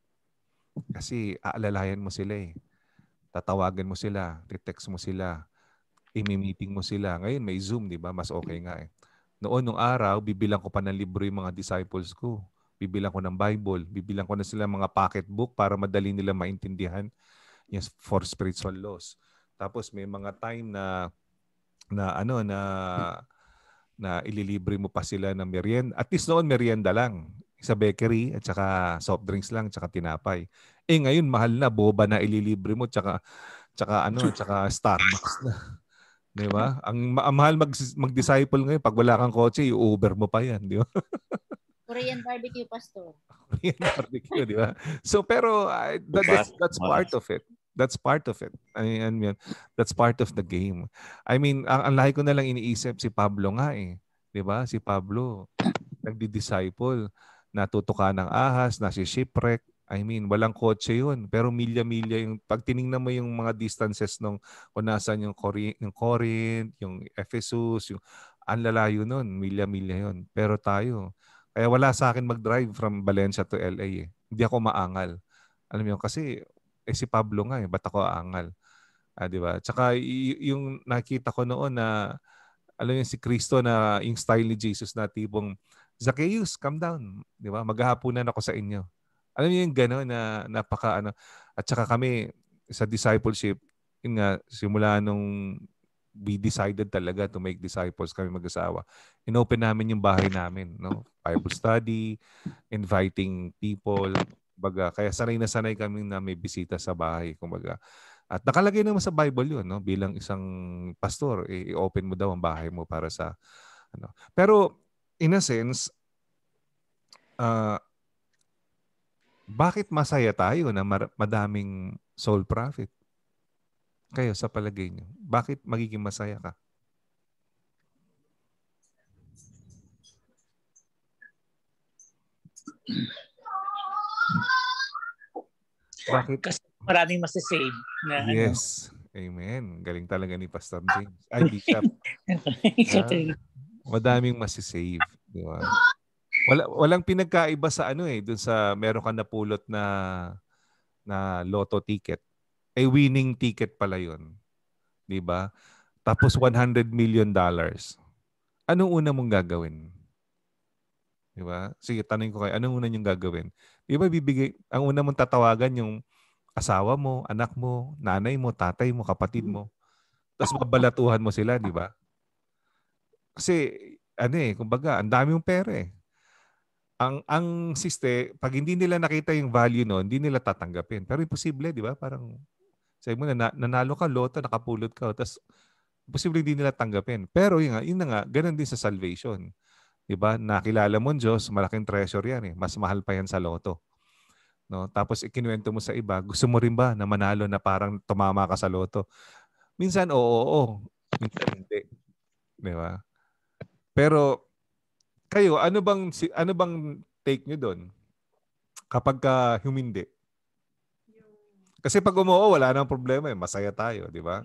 Kasi aalalayan mo sila eh. Tatawagan mo sila, text mo sila, imi-meeting mo sila. Ngayon may Zoom, di ba? Mas okay nga eh. Noon, nung araw, bibilang ko pa ng libro yung mga disciples ko. Bibilang ko ng Bible. Bibilang ko na sila mga pocketbook para madali nila maintindihan yung for spiritual laws. Tapos may mga time na na ano na na ililibre mo pa sila ng merienda. At least noon merienda lang. Sa bakery at saka soft drinks lang at saka tinapay. Eh ngayon mahal na boba na ililibre mo at saka tsaka ano, tsaka Starbucks na. Di ba? Ang, ang mahal mag, mag-disciple ngayon, pag wala kang kotse, i-Uber mo pa yan. Di ba? Korean barbecue, Pastor. Korean barbecue, di ba? So, pero uh, that, that's, that's part of it. That's part of it. I mean, that's part of the game. I mean, ang, ang lahi ko na lang iniisip, si Pablo nga eh. Di ba? Si Pablo, nagdi-disciple, natuto ka ng ahas, nasi shipwreck, I mean, walang kotse yun. Pero milya-milya yung, pag tiningnan mo yung mga distances nung kung nasan yung, Cori, yung Corinth, yung Ephesus, yung, ang lalayo nun, milya-milya yun. Pero tayo, kaya wala sa akin mag-drive from Valencia to LA eh. Hindi ako maangal. Alam mo yun, kasi eh, si Pablo nga eh, ba't ako aangal? Ah, di ba? Tsaka y- yung nakita ko noon na alam mo si Kristo na yung style ni Jesus na tipong Zacchaeus, come down. Di ba? Maghahaponan ako sa inyo. Alam niyo yung gano'n na napaka ano. At saka kami sa discipleship, yun nga, simula nung we decided talaga to make disciples kami mag-asawa. Inopen namin yung bahay namin, no? Bible study, inviting people, kumbaga. Kaya sanay na sanay kami na may bisita sa bahay, kumbaga. At nakalagay naman sa Bible yun, no? Bilang isang pastor, i-open mo daw ang bahay mo para sa ano. Pero in a sense, uh, bakit masaya tayo na mar- madaming soul profit? Kayo sa palagay niyo, bakit magiging masaya ka? Bakit? Kasi maraming masasave. Na, ano. yes. Ano. Amen. Galing talaga ni Pastor James. Ay, Bishop. uh, madaming masasave. Di ba? Wala, walang pinagkaiba sa ano eh, dun sa meron ka napulot na na lotto ticket. A winning ticket pala yun. 'Di ba? Tapos 100 million dollars. Anong una mong gagawin? 'Di ba? Sige, tanong ko kayo, anong una niyong gagawin? 'Di ba bibigay ang una mong tatawagan yung asawa mo, anak mo, nanay mo, tatay mo, kapatid mo. Tapos babalatuhan mo sila, 'di ba? Kasi ano eh, kumbaga, ang dami mong pera eh ang ang siste, pag hindi nila nakita yung value noon, hindi nila tatanggapin. Pero imposible, di ba? Parang sabi mo na nanalo ka loto, nakapulot ka, tapos posible hindi nila tanggapin. Pero yun nga, yun nga, ganun din sa salvation. 'Di ba? Nakilala mo Diyos, malaking treasure 'yan eh. Mas mahal pa 'yan sa loto. No? Tapos ikinuwento mo sa iba, gusto mo rin ba na manalo na parang tumama ka sa loto? Minsan oo, oo. minsan hindi. 'Di ba? Pero kayo, ano bang ano bang take niyo doon? Kapag ka humindi. Kasi pag umuo, wala nang problema eh. Masaya tayo, di ba?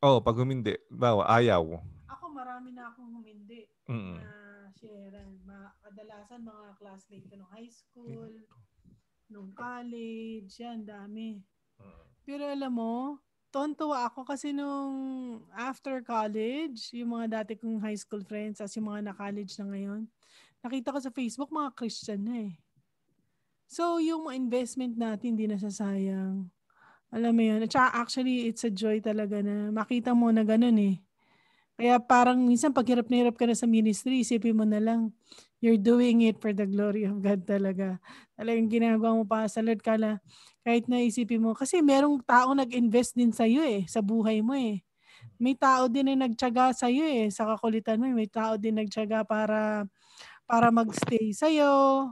Oo, oh, pag humindi. Bawa, ayaw. Ako, marami na akong humindi mm-hmm. na sharean. Kadalasan mga classmate ko nung high school, nung college, yan, dami. Pero alam mo, tontuwa ako kasi nung after college, yung mga dati kong high school friends as yung mga na-college na ngayon, nakita ko sa Facebook mga Christian na eh. So, yung mga investment natin, hindi nasasayang. Alam mo yun. At saka actually, it's a joy talaga na makita mo na ganun eh. Kaya parang minsan pag hirap na hirap ka na sa ministry, isipin mo na lang, you're doing it for the glory of God talaga. Talagang ginagawa mo pa sa Lord kala, kahit naisipin mo, kasi merong tao nag-invest din sa iyo eh, sa buhay mo eh. May tao din na nagtiyaga sa iyo eh, sa kakulitan mo. Eh. May tao din nagtiyaga para para magstay sa iyo,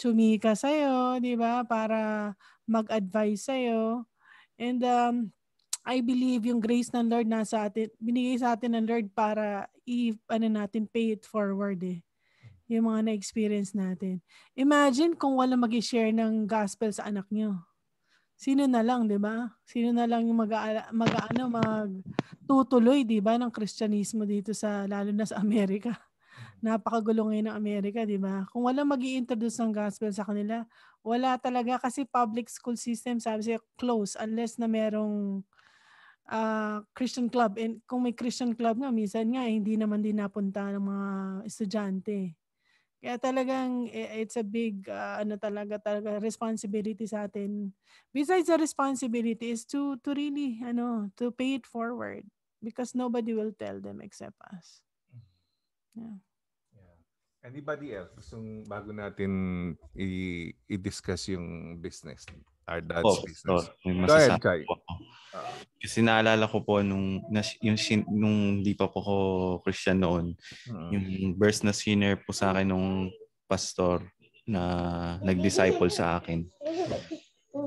chumika sa iyo, 'di ba? Para mag-advise sa iyo. And um I believe yung grace ng Lord nasa atin, binigay sa atin ng Lord para i ano natin pay it forward eh yung mga na-experience natin. Imagine kung wala mag-share ng gospel sa anak niyo sino na lang, 'di ba? Sino na lang yung mag mag ano magtutuloy, 'di ba, ng Kristyanismo dito sa lalo na sa Amerika. Napakagulo ngayon ng Amerika, 'di ba? Kung wala magi-introduce ng gospel sa kanila, wala talaga kasi public school system sabi siya close unless na merong uh, Christian club and kung may Christian club nga minsan nga hindi naman din napunta ng mga estudyante. Kaya talagang it's a big uh, ano talaga talaga responsibility sa atin. Besides the responsibility is to to really ano to pay it forward because nobody will tell them except us. Yeah. yeah. Anybody else gustong bago natin i- i-discuss yung business? Our dad's oh, business. Oh, may Go ahead, Kai. Po. Kasi naalala ko po nung yung nung di pa po ko Christian noon, uh-huh. yung verse na senior po sa akin nung pastor na nag-disciple sa akin.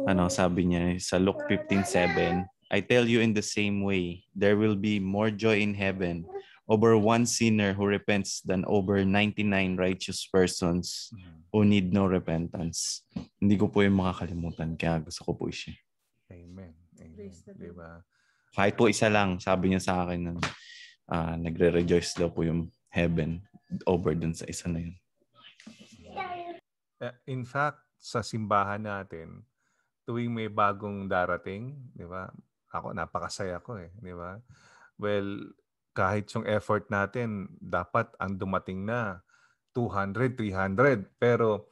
Ano, sabi niya sa Luke 15:7, I tell you in the same way, there will be more joy in heaven over one sinner who repents than over 99 righteous persons who need no repentance. Hindi ko po yung makakalimutan kaya gusto ko po siya. Amen. Amen. Diba? Kahit po isa lang, sabi niya sa akin na uh, nagre-rejoice daw po yung heaven over dun sa isa na yun. Eh, in fact, sa simbahan natin, tuwing may bagong darating, di ba? Ako, napakasaya ko eh, di ba? Well, kahit yung effort natin, dapat ang dumating na 200, 300. Pero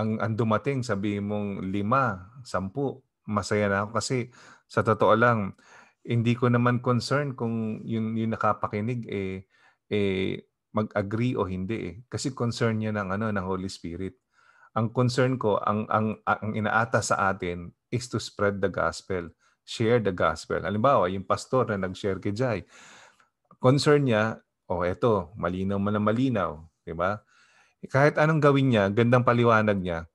ang, ang dumating, sabi mong lima, sampu, masaya na ako kasi sa totoo lang, hindi ko naman concern kung yung, yung nakapakinig eh, eh mag-agree o hindi eh. Kasi concern niya ng ano ng Holy Spirit. Ang concern ko, ang ang ang inaata sa atin is to spread the gospel, share the gospel. Halimbawa, yung pastor na nag-share kay Jai, concern niya, oh eto, malinaw man na malinaw, di ba? Kahit anong gawin niya, gandang paliwanag niya,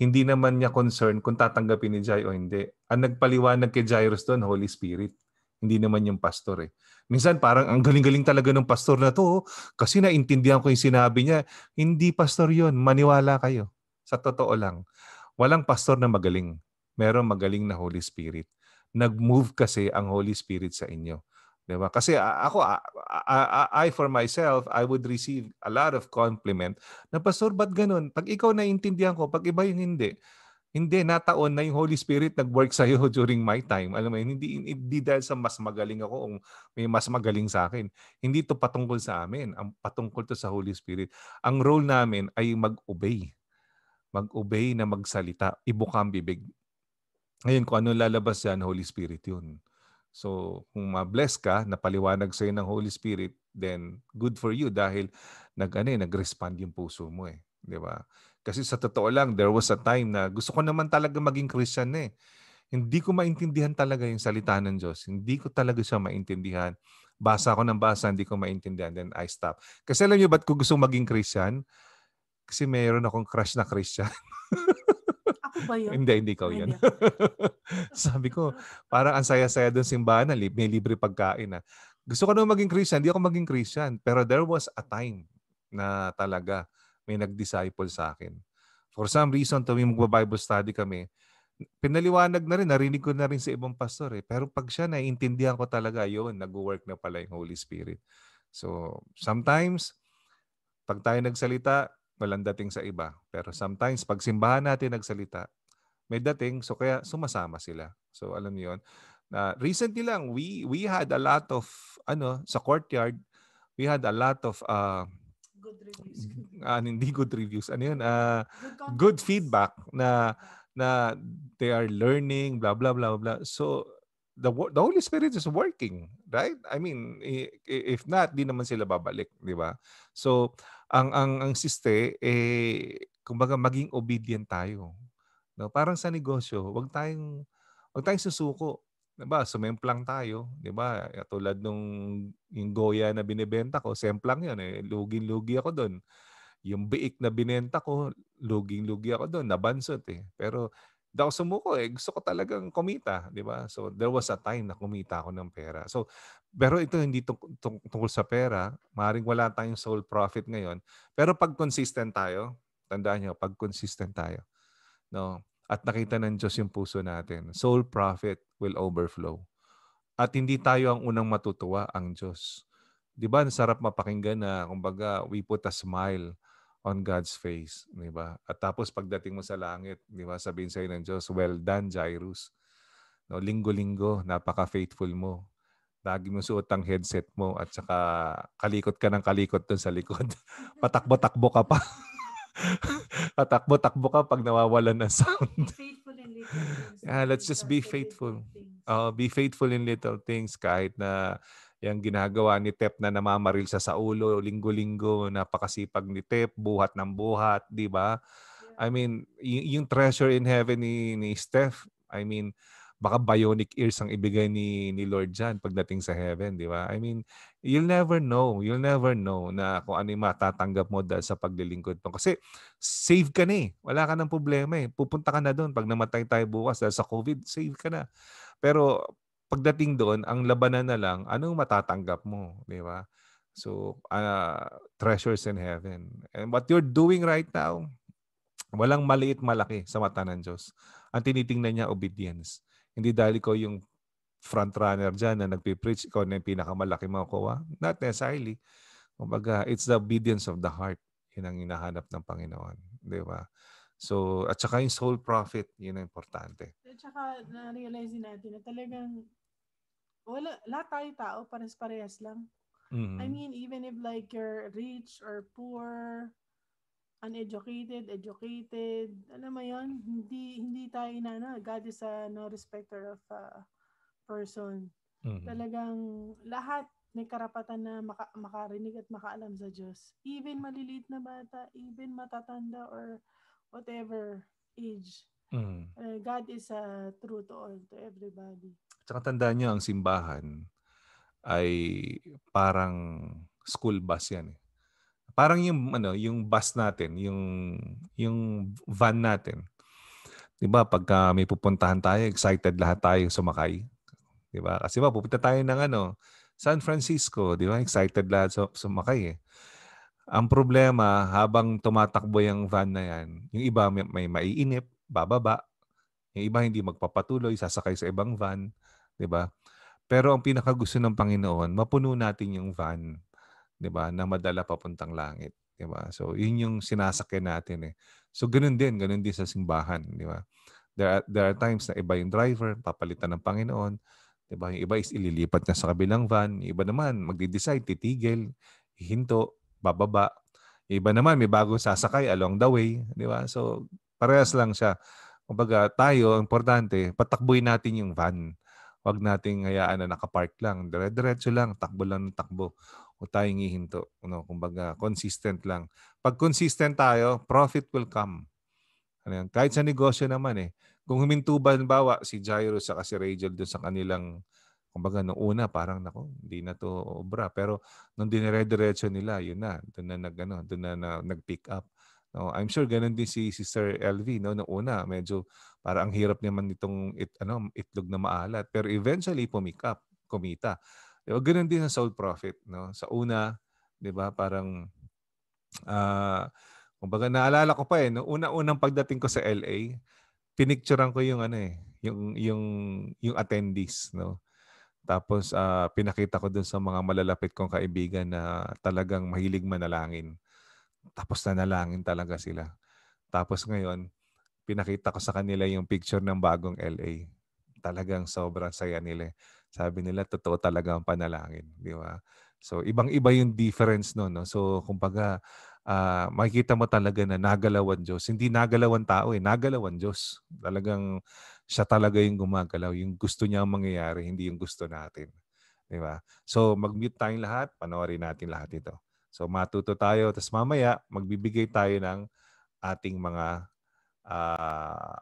hindi naman niya concern kung tatanggapin ni Jai o hindi. Ang nagpaliwanag kay Jairus doon, Holy Spirit. Hindi naman yung pastor eh. Minsan parang ang galing-galing talaga ng pastor na to oh. kasi naintindihan ko yung sinabi niya. Hindi pastor yon maniwala kayo. Sa totoo lang. Walang pastor na magaling. Meron magaling na Holy Spirit. Nag-move kasi ang Holy Spirit sa inyo 'Di? Kasi ako I, I, I for myself, I would receive a lot of compliment na pastor ba't ganun? Pag ikaw naiintindihan ko, pag iba yung hindi. Hindi, nataon na yung Holy Spirit nag-work sa iyo during my time. Alam mo, hindi, hindi dahil sa mas magaling ako o may mas magaling sa akin. Hindi to patungkol sa amin. Ang patungkol to sa Holy Spirit. Ang role namin ay mag-obey. Mag-obey na magsalita. Ibuka ang bibig. Ngayon, kung ano lalabas yan, Holy Spirit yun. So, kung ma-bless ka, napaliwanag sa'yo ng Holy Spirit, then good for you dahil nag, ano, eh, nag-respond yung puso mo eh. Di ba? Kasi sa totoo lang, there was a time na gusto ko naman talaga maging Christian eh. Hindi ko maintindihan talaga yung salita ng Diyos. Hindi ko talaga siya maintindihan. Basa ako ng basa, hindi ko maintindihan. Then I stop. Kasi alam niyo ba't ko gusto maging Christian? Kasi mayroon akong crush na Christian. Ako ba yun? hindi, hindi ikaw yun. Sabi ko, parang ang saya-saya doon simbahan na may libre pagkain. Na. Ah. Gusto ko naman maging Christian, hindi ako maging Christian. Pero there was a time na talaga may nag-disciple sa akin. For some reason, tuwing magba-Bible study kami, pinaliwanag na rin, narinig ko na rin sa ibang pastor eh. Pero pag siya, naiintindihan ko talaga yun, nag-work na pala yung Holy Spirit. So, sometimes, pag tayo nagsalita, walang dating sa iba. Pero sometimes, pag simbahan natin nagsalita, may dating, so kaya sumasama sila. So, alam niyo yun. Uh, recently lang, we we had a lot of, ano, sa courtyard, we had a lot of uh, good reviews. Uh, hindi good reviews. Ano yun? Uh, good, good feedback na na they are learning, blah, blah, blah, blah. So, the, the Holy Spirit is working, right? I mean, if not, di naman sila babalik, di ba? So, ang ang ang siste eh kumbaga maging obedient tayo. No, parang sa negosyo, wag tayong wag tayong susuko. 'Di ba? Sumemplang tayo, 'di ba? Tulad nung yung Goya na binebenta ko, semplang 'yon eh. Luging-lugi ako doon. Yung biik na binenta ko, luging-lugi ako doon, nabansot eh. Pero hindi ako sumuko eh. Gusto ko talagang kumita, di ba? So there was a time na kumita ako ng pera. So pero ito hindi tung- tung- tungkol sa pera. Maring wala tayong soul profit ngayon. Pero pag consistent tayo, tandaan niyo, pag consistent tayo, no? at nakita ng Diyos yung puso natin, soul profit will overflow. At hindi tayo ang unang matutuwa, ang Diyos. Di ba, sarap mapakinggan na, kumbaga, we put a smile on God's face. Di ba? At tapos pagdating mo sa langit, di ba, sabihin sa'yo ng Diyos, well done, Jairus. No, linggo-linggo, napaka-faithful mo. Lagi mo suot ang headset mo at saka kalikot ka ng kalikot doon sa likod. Patakbo-takbo ka pa. Tatakbo-takbo ka pag nawawalan ng sound. faithful in little things. yeah, let's just be faithful. Uh, be faithful in little things kahit na yung ginagawa ni Tep na namamaril sa sa ulo, linggo-linggo, napakasipag ni Tep, buhat ng buhat, di ba? I mean, y- yung treasure in heaven ni, ni Steph, I mean, baka bionic ears ang ibigay ni ni Lord John pagdating sa heaven, di ba? I mean, you'll never know, you'll never know na kung ano yung matatanggap mo dahil sa paglilingkod mo. Kasi save ka na eh. Wala ka ng problema eh. Pupunta ka na doon. Pag namatay tayo bukas dahil sa COVID, save ka na. Pero pagdating doon, ang labanan na lang, anong matatanggap mo, di ba? So, uh, treasures in heaven. And what you're doing right now, walang maliit malaki sa mata ng Diyos. Ang tinitingnan niya, obedience. Hindi dahil ikaw yung front runner dyan na nagpipreach, ikaw na yung pinakamalaki makukuha. Not necessarily. Kumbaga, it's the obedience of the heart. Yun ang hinahanap ng Panginoon. Di ba? So, at saka yung soul profit, yun ang importante. At saka, na-realize natin na talagang wala, lahat tayo tao, pares-parehas lang. Mm-hmm. I mean, even if like you're rich or poor, uneducated, educated, alam mo yon hindi hindi tayo na ano, God is a no respecter of uh, person. Mm-hmm. Talagang lahat may karapatan na maka, makarinig at makaalam sa Diyos. Even maliliit na bata, even matatanda or whatever age. Mm-hmm. Uh, God is a uh, true to all, to everybody. Tsaka tandaan niyo ang simbahan ay parang school bus yan eh Parang yung ano, yung bus natin, yung yung van natin. 'Di ba? Pagka may pupuntahan tayo, excited lahat tayo sumakay. 'Di ba? Kasi ba pupunta tayo ng ano, San Francisco, 'di ba? Excited lahat sumakay eh. Ang problema, habang tumatakbo yung van na yan, yung iba may, may maiinip, bababa. Yung iba hindi magpapatuloy, sasakay sa ibang van, 'di ba? Pero ang pinakagusto ng Panginoon, mapuno natin yung van, 'di ba, na madala papuntang langit, 'di ba? So, yun yung sinasakyan natin eh. So, ganoon din, ganoon din sa simbahan, 'di ba? There are, there are times na iba yung driver, papalitan ng Panginoon, 'di ba? Yung iba is ililipat niya sa kabilang van, yung iba naman magde-decide, titigil, hihinto, bababa. Yung iba naman may bagong sasakay along the way, 'di ba? So, parehas lang siya. Kumbaga, tayo, importante, patakbuhin natin yung van Huwag nating hayaan na nakapark lang. Dire-diretso lang, takbo lang ng takbo. O tayong ihinto. Ano, kumbaga, consistent lang. Pag consistent tayo, profit will come. Ano yan? Kahit sa negosyo naman eh. Kung huminto ba, bawa, si Jairo sa si Rachel doon sa kanilang kumbaga nung una parang nako hindi na to obra pero nung dinire-diretso nila yun na doon na nag ano na, na nag-pick up no I'm sure ganun din si Sister LV no nung una medyo para ang hirap naman nitong it, ano, itlog na maalat. Pero eventually, pumikap, kumita. Diba? Ganun din sa soul profit. No? Sa una, di ba, parang, uh, kumbaga naalala ko pa eh, no? una-unang pagdating ko sa LA, pinicturean ko yung ano eh, yung, yung, yung attendees. No? Tapos uh, pinakita ko dun sa mga malalapit kong kaibigan na talagang mahilig manalangin. Tapos nanalangin talaga sila. Tapos ngayon, pinakita ko sa kanila yung picture ng bagong LA. Talagang sobrang saya nila. Sabi nila, totoo talaga ang panalangin. Di ba? So, ibang-iba yung difference no, no? So, kumbaga, uh, makikita mo talaga na nagalawan Diyos. Hindi nagalawan tao eh, nagalawan Diyos. Talagang siya talaga yung gumagalaw. Yung gusto niya ang mangyayari, hindi yung gusto natin. Di ba? So, mag-mute tayong lahat. Panoorin natin lahat ito. So, matuto tayo. Tapos mamaya, magbibigay tayo ng ating mga uh,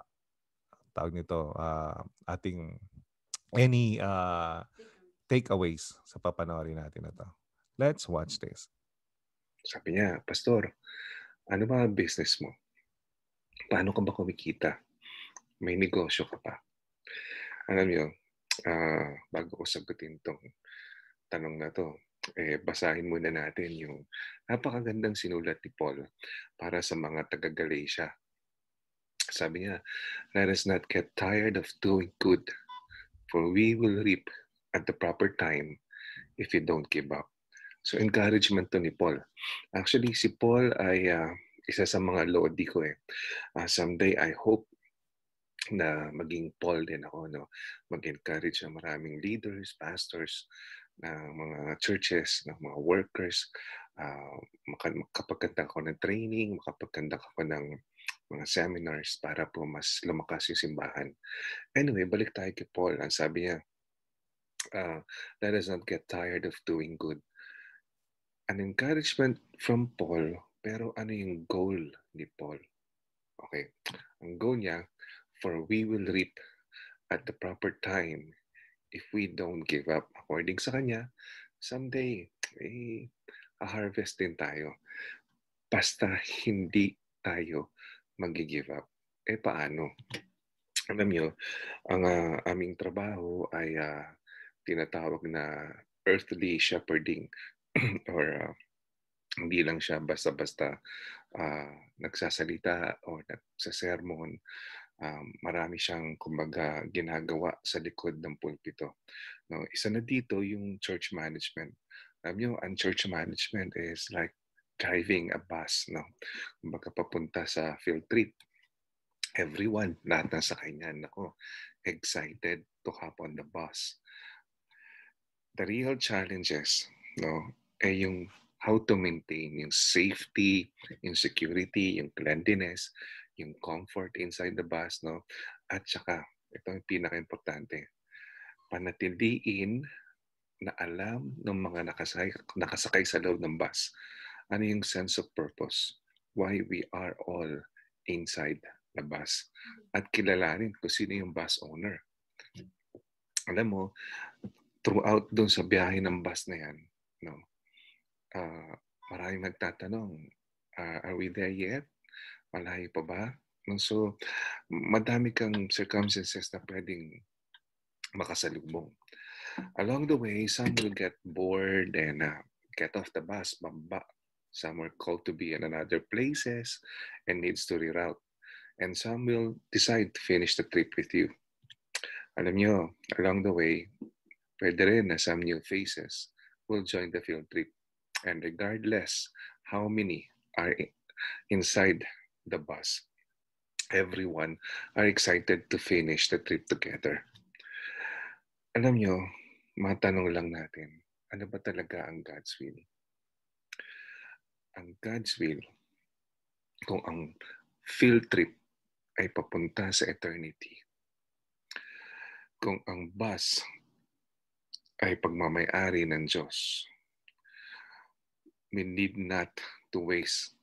tawag nito, uh, ating any uh, takeaways sa papanoorin natin na to. Let's watch this. Sabi niya, Pastor, ano ba business mo? Paano ka ba kumikita? May negosyo ka pa? Alam niyo, uh, bago ko sagutin tong tanong na to, eh, basahin muna natin yung napakagandang sinulat ni Paul para sa mga taga-Galatia sabi niya, let us not get tired of doing good, for we will reap at the proper time if we don't give up. So encouragement to ni Paul. Actually, si Paul ay uh, isa sa mga lodi ko eh. Uh, someday, I hope na maging Paul din ako, no? mag-encourage ng maraming leaders, pastors, ng mga churches, ng mga workers, uh, makapagkanta ko ng training, makapagkanta ko ng mga seminars para po mas lumakas yung simbahan. Anyway, balik tayo kay Paul. Ang sabi niya, uh, let us not get tired of doing good. An encouragement from Paul, pero ano yung goal ni Paul? Okay, ang goal niya, for we will reap at the proper time if we don't give up. According sa kanya, someday, eh, a-harvest din tayo. Basta hindi tayo mag-give up. Eh paano? Alam nyo, ang uh, aming trabaho ay uh, tinatawag na earthly shepherding or uh, hindi lang siya basta-basta uh, nagsasalita o nagsasermon. Um, marami siyang kumbaga ginagawa sa likod ng pulpito. No, isa na dito yung church management. Alam nyo, ang church management is like driving a bus, no? Kumbaga papunta sa field trip. Everyone, lahat ng sakay niyan, ako, excited to hop on the bus. The real challenges, no, ay yung how to maintain yung safety, yung security, yung cleanliness, yung comfort inside the bus, no? At saka, ito ang pinaka-importante, panatiliin na alam ng mga nakasakay, nakasakay sa loob ng bus ano yung sense of purpose? Why we are all inside the bus. At kilalanin kung sino yung bus owner. Alam mo, throughout doon sa biyahe ng bus na yan, no, uh, maraming nagtatanong, uh, are we there yet? Malayo pa ba? No, so, madami kang circumstances na pwedeng makasalubong. Along the way, some will get bored and uh, get off the bus, bamba, Some are called to be in another places and needs to reroute. And some will decide to finish the trip with you. Alam nyo, along the way, pwede rin na some new faces will join the field trip. And regardless how many are inside the bus, everyone are excited to finish the trip together. Alam nyo, matanong lang natin, ano ba talaga ang God's will? Ang God's will, kung ang field trip ay papunta sa eternity, kung ang bus ay pagmamayari ng Diyos, we need not to waste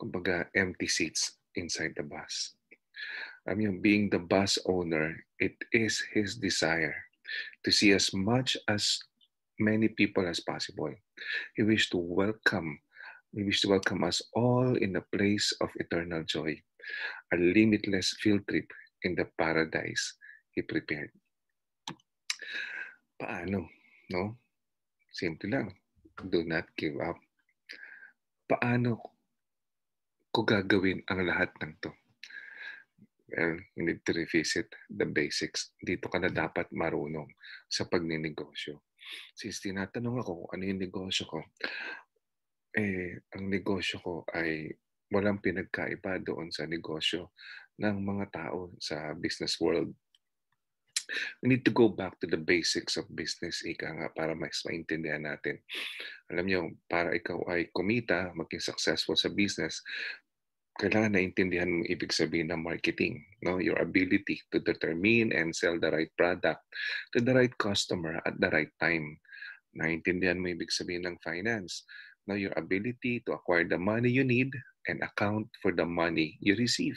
kumbaga empty seats inside the bus. I mean, being the bus owner, it is his desire to see as much as many people as possible. He wished to welcome, he wished to welcome us all in a place of eternal joy, a limitless field trip in the paradise he prepared. Paano? No? Simple lang. Do not give up. Paano ko gagawin ang lahat ng to? Well, you need to revisit the basics. Dito ka na dapat marunong sa pagninegosyo. Since tinatanong ako kung ano yung negosyo ko, eh, ang negosyo ko ay walang pinagkaiba doon sa negosyo ng mga tao sa business world. We need to go back to the basics of business, ika nga, para mas maintindihan natin. Alam niyo, para ikaw ay kumita, maging successful sa business, kailangan naintindihan mo ibig sabihin ng marketing. No? Your ability to determine and sell the right product to the right customer at the right time. Naintindihan mo ibig sabihin ng finance. No? Your ability to acquire the money you need and account for the money you receive.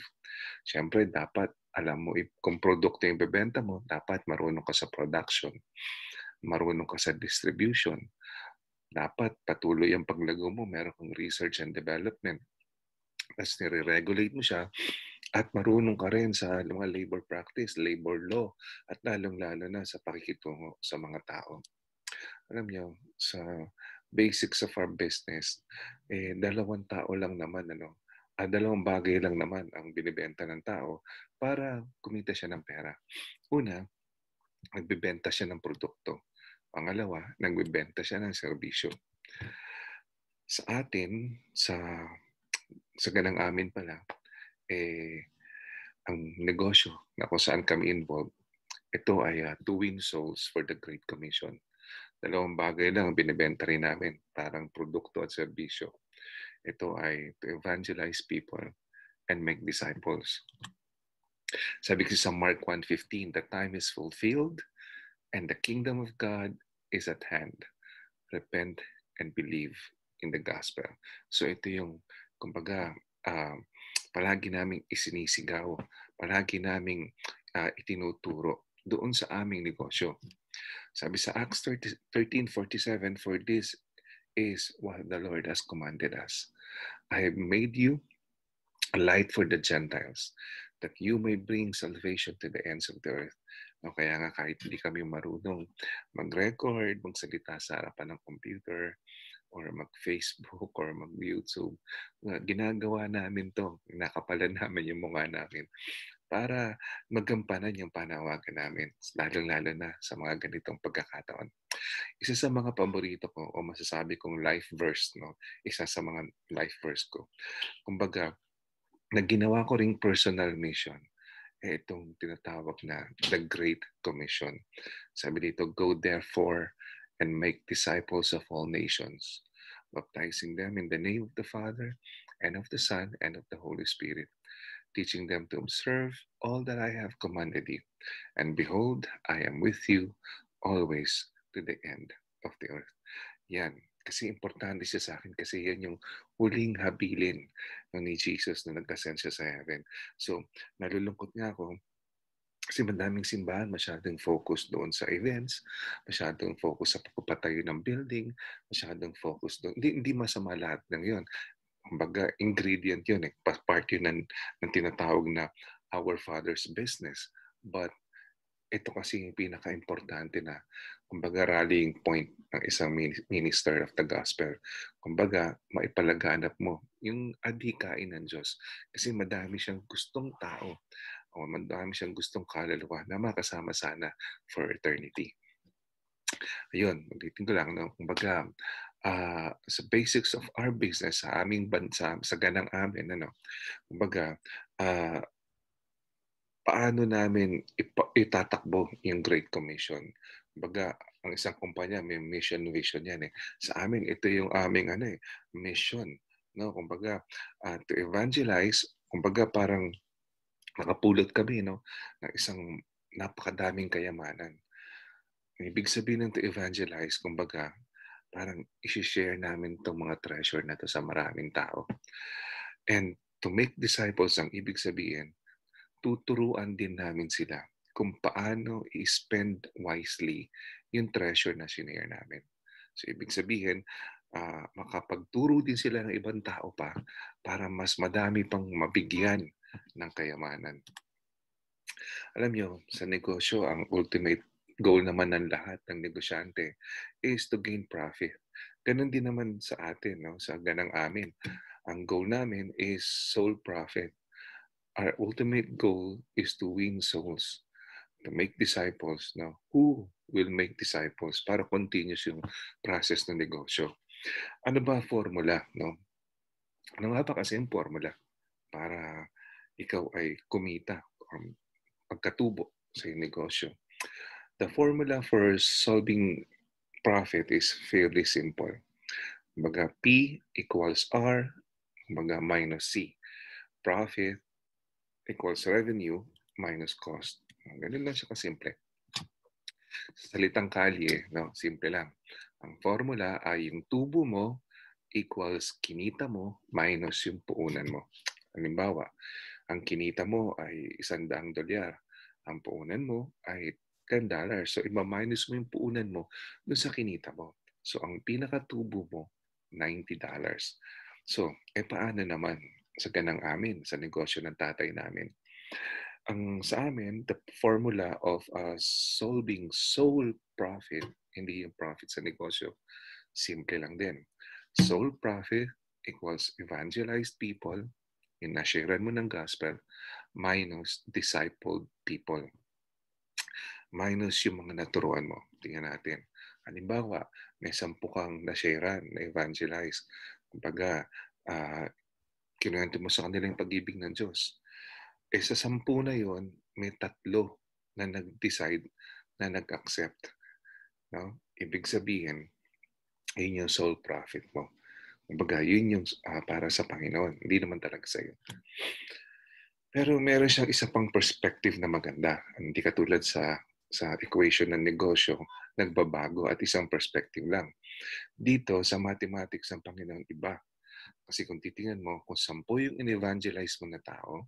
Siyempre, dapat alam mo kung produkto yung bebenta mo, dapat marunong ka sa production. Marunong ka sa distribution. Dapat patuloy ang paglago mo. Meron kang research and development as nire-regulate mo siya at marunong ka rin sa mga labor practice, labor law, at lalong-lalo na sa pakikitungo sa mga tao. Alam niyo, sa basics of our business, eh, dalawang tao lang naman, ano, ah, dalawang bagay lang naman ang binibenta ng tao para kumita siya ng pera. Una, nagbibenta siya ng produkto. Pangalawa, nagbibenta siya ng serbisyo. Sa atin, sa sa ganang amin pala, eh, ang negosyo na kung saan kami involved, ito ay uh, to win souls for the Great Commission. Dalawang bagay lang ang binibenta rin namin, parang produkto at serbisyo. Ito ay to evangelize people and make disciples. Sabi kasi sa Mark 1.15, the time is fulfilled and the kingdom of God is at hand. Repent and believe in the gospel. So ito yung kumbaga, uh, palagi naming isinisigaw, palagi naming uh, itinuturo doon sa aming negosyo. Sabi sa Acts 13.47, For this is what the Lord has commanded us. I have made you a light for the Gentiles, that you may bring salvation to the ends of the earth. No, kaya nga kahit hindi kami marunong mag-record, magsalita sa harapan ng computer, or mag-Facebook or mag-YouTube. Ginagawa namin to. Nakapalan namin yung mukha namin para magampanan yung panawagan namin, lalong-lalo na sa mga ganitong pagkakataon. Isa sa mga paborito ko o masasabi kong life verse, no? isa sa mga life verse ko. Kumbaga, na ginawa ko ring personal mission, eh, itong tinatawag na The Great Commission. Sabi dito, go therefore and make disciples of all nations, baptizing them in the name of the Father and of the Son and of the Holy Spirit, teaching them to observe all that I have commanded you. And behold, I am with you always to the end of the earth. Yan. Kasi importante siya sa akin kasi yan yung huling habilin ng ni Jesus na nag-ascend siya sa heaven. So, nalulungkot nga ako kasi madaming simbahan masyadong focus doon sa events, masyadong focus sa pagpapatayo ng building, masyadong focus doon. Hindi, hindi masama lahat ng yon. Kumbaga, ingredient yun eh. Part yun ng, ng tinatawag na our Father's business. But ito kasi yung pinaka-importante na kumbaga rallying point ng isang minister of the gospel. Kumbaga, maipalaganap mo yung adhikain ng Diyos. Kasi madami siyang gustong tao o madami siyang gustong kaluluwa na makasama sana for eternity. ayun, ulitin ko lang, no? kumbaga, uh, sa basics of our business, sa aming bansa, sa ganang amin, ano, kumbaga, uh, paano namin ipa- itatakbo yung Great Commission. Kumbaga, ang isang kumpanya may mission vision yan eh. Sa amin ito yung aming ano eh, mission, no? Kumbaga uh, to evangelize, kumbaga parang nakapulot kami no ng isang napakadaming kayamanan. Ibig sabihin ng to evangelize, kumbaga, parang isi-share namin itong mga treasure na to sa maraming tao. And to make disciples ang ibig sabihin, tuturuan din namin sila kung paano i-spend wisely yung treasure na sinare namin. So ibig sabihin, uh, makapagturo din sila ng ibang tao pa para mas madami pang mabigyan ng kayamanan. Alam nyo, sa negosyo, ang ultimate goal naman ng lahat ng negosyante is to gain profit. Ganon din naman sa atin, no? sa ganang amin. Ang goal namin is soul profit. Our ultimate goal is to win souls, to make disciples. No? Who will make disciples para continuous yung process ng negosyo? Ano ba formula? No? Ano nga ba kasi yung formula para ikaw ay kumita or pagkatubo sa negosyo? The formula for solving profit is fairly simple. Baga P equals R, baga minus C. Profit equals revenue minus cost. Ganun lang siya kasimple. Sa salitang kalye, no, simple lang. Ang formula ay yung tubo mo equals kinita mo minus yung puunan mo. Halimbawa, ang kinita mo ay isang daang dolyar. Ang puunan mo ay $10. So, ima-minus mo yung puunan mo dun sa kinita mo. So, ang pinakatubo mo, $90. So, eh paano naman sa ganang amin, sa negosyo ng tatay namin? Ang sa amin, the formula of uh, solving soul profit, hindi yung profit sa negosyo, simple lang din. Soul profit equals evangelized people, yung nasharean mo ng gospel, minus discipled people minus yung mga naturuan mo. Tingnan natin. Halimbawa, may sampu kang nasharean, na-evangelize. Kumbaga, uh, kinuwento mo sa kanila yung pag-ibig ng Diyos. Eh sa sampu na yon may tatlo na nag-decide na nag-accept. No? Ibig sabihin, yun yung soul profit mo. Kumbaga, yun yung uh, para sa Panginoon. Hindi naman talaga sa iyo. Pero meron siyang isa pang perspective na maganda. Hindi katulad sa sa equation ng negosyo, nagbabago at isang perspective lang. Dito, sa mathematics ng Panginoon, iba. Kasi kung titingnan mo, kung sampu yung in-evangelize mo na tao,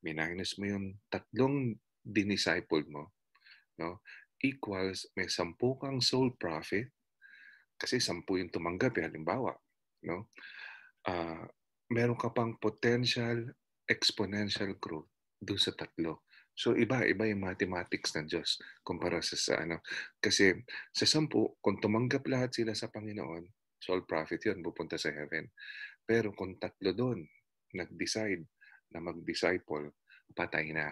minus mo yung tatlong dinisciple mo, no? equals may sampu kang soul profit, kasi sampu yung tumanggap, eh, halimbawa. No? Uh, meron ka pang potential exponential growth doon sa tatlo. So iba, iba yung mathematics ng Diyos kumpara sa, sa ano. Kasi sa sampu, kung tumanggap lahat sila sa Panginoon, soul profit yun, pupunta sa heaven. Pero kung tatlo doon, nag-decide na mag-disciple, patay na.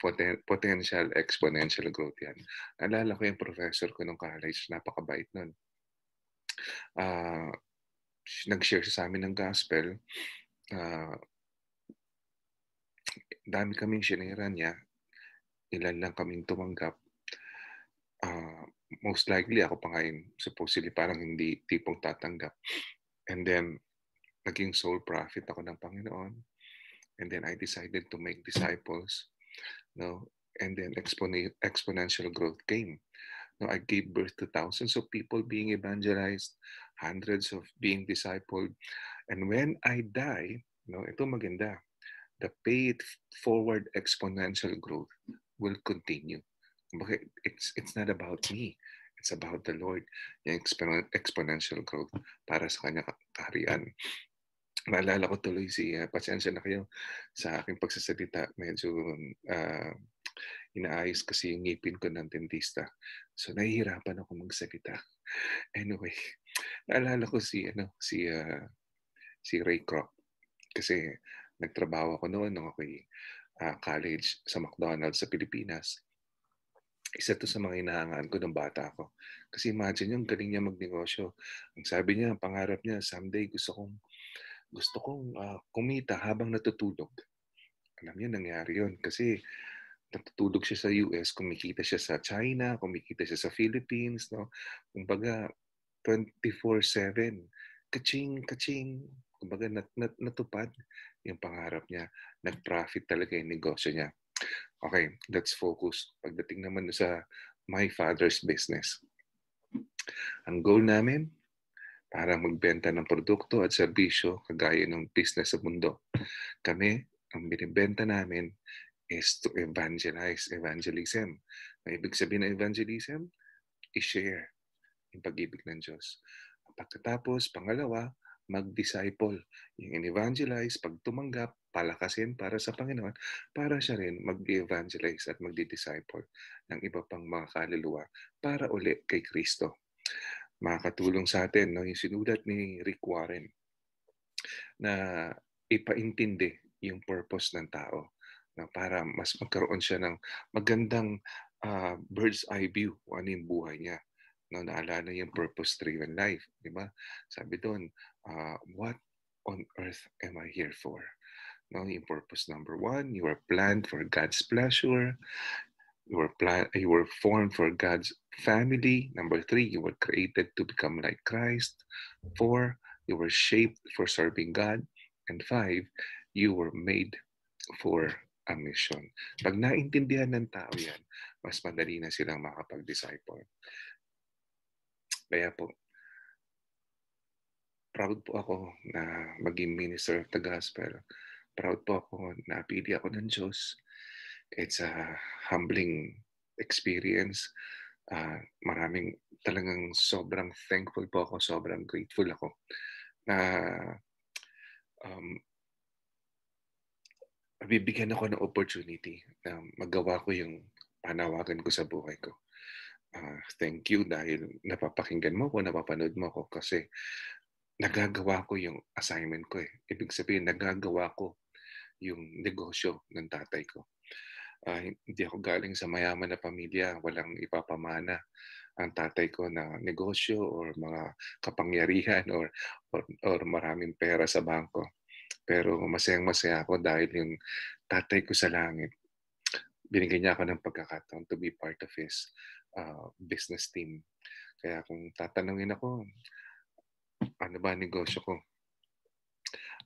Poten- potential exponential growth yan. Alala ko yung professor ko nung college, napakabait nun. Uh, nag-share sa amin ng gospel. Uh, dami kaming sinira niya ilan lang kaming tumanggap. Uh, most likely, ako pa ngayon, supposedly parang hindi tipong tatanggap. And then, naging soul prophet ako ng Panginoon. And then I decided to make disciples. No? And then expon- exponential growth came. No, I gave birth to thousands of people being evangelized, hundreds of being discipled. And when I die, no, ito maganda, the paid forward exponential growth will continue. It's, it's not about me. It's about the Lord. Yung exponential growth para sa kanya kaharian. Naalala ko tuloy si, uh, pasensya na kayo sa aking pagsasalita. Medyo uh, inaayos kasi yung ngipin ko ng dentista. So nahihirapan ako magsalita. Anyway, naalala ko si ano si uh, si Ray Kroc kasi nagtrabaho ako noon nung ako'y uh, college sa McDonald's sa Pilipinas. isa to sa mga inahangaan ko ng bata ko. Kasi imagine yung galing niya magnegosyo. Ang sabi niya, ang pangarap niya, someday gusto kong gusto kong uh, kumita habang natutulog. Alam niyo, nangyari yun. Kasi natutulog siya sa US, kumikita siya sa China, kumikita siya sa Philippines. No? Kumbaga, 24-7, kaching, kaching. Kumbaga, nat, nat, natupad yung pangarap niya. Nag-profit talaga yung negosyo niya. Okay, let's focus. Pagdating naman sa my father's business. Ang goal namin, para magbenta ng produkto at serbisyo kagaya ng business sa mundo. Kami, ang binibenta namin is to evangelize, evangelism. Ang ibig sabihin ng evangelism, i-share yung pag-ibig ng Diyos. Pagkatapos, pangalawa, mag-disciple. Yung in-evangelize, pag tumanggap, palakasin para sa Panginoon, para siya rin mag-evangelize at mag-disciple ng iba pang mga kaluluwa para uli kay Kristo. Makakatulong sa atin no, yung sinulat ni Rick Warren na ipaintindi yung purpose ng tao na para mas magkaroon siya ng magandang uh, bird's eye view kung ano yung buhay niya. No, naalala yung purpose-driven life. Di ba? Sabi doon, uh, what on earth am I here for? No, yung purpose number one, you are planned for God's pleasure. You were plan you were formed for God's family. Number three, you were created to become like Christ. Four, you were shaped for serving God. And five, you were made for a mission. Pag naintindihan ng tao yan, mas madali na silang makapag-disciple. Kaya po, proud po ako na maging minister of the gospel. Proud po ako na pili ako ng Diyos. It's a humbling experience. Uh, maraming talagang sobrang thankful po ako, sobrang grateful ako na um, bibigyan ako ng opportunity na magawa ko yung panawagan ko sa buhay ko. Uh, thank you dahil napapakinggan mo ko, napapanood mo ko kasi nagagawa ko yung assignment ko eh. Ibig sabihin, nagagawa ko yung negosyo ng tatay ko. Uh, hindi ako galing sa mayaman na pamilya, walang ipapamana ang tatay ko na negosyo or mga kapangyarihan or, or, or maraming pera sa bangko. Pero masayang masaya ako dahil yung tatay ko sa langit, binigyan niya ako ng pagkakataon to be part of his uh, business team. Kaya kung tatanungin ako, ano ba ang negosyo ko?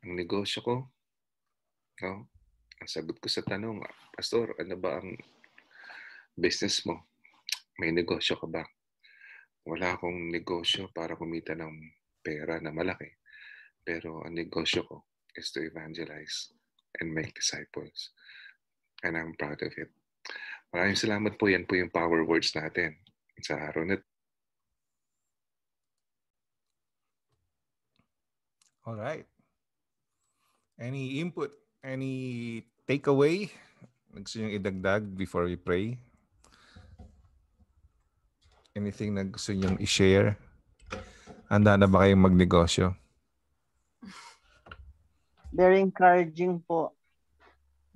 Ang negosyo ko, no? ang sagot ko sa tanong, Pastor, ano ba ang business mo? May negosyo ka ba? Wala akong negosyo para kumita ng pera na malaki. Pero ang negosyo ko, is to evangelize and make disciples. And I'm proud of it. Maraming salamat po. Yan po yung power words natin sa araw na All right. Any input? Any takeaway? Gusto nyo idagdag before we pray? Anything na gusto nyo i-share? Handa na ba kayong magnegosyo? very encouraging po.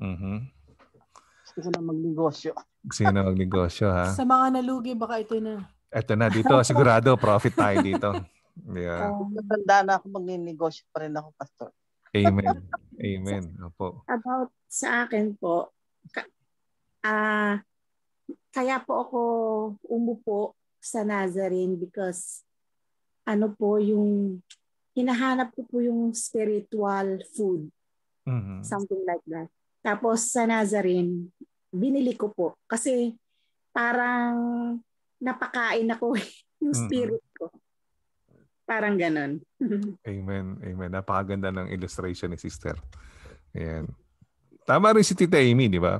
Mm-hmm. Gusto ko na magnegosyo. Gusto na magnegosyo, ha? Sa mga nalugi, baka ito na. Ito na, dito, sigurado, profit tayo dito. Yeah. Uh, matanda na ako magnegosyo pa rin ako, Pastor. Amen. Amen. Opo. About sa akin po, ah uh, kaya po ako umupo sa Nazarene because ano po yung hinahanap ko po yung spiritual food. Mm-hmm. Something like that. Tapos sa Nazarene, binili ko po. Kasi parang napakain ako yung mm-hmm. spirit ko. Parang ganon. Amen. Amen. Napakaganda ng illustration ni sister. Ayan. Tama rin si Tita Amy, di ba?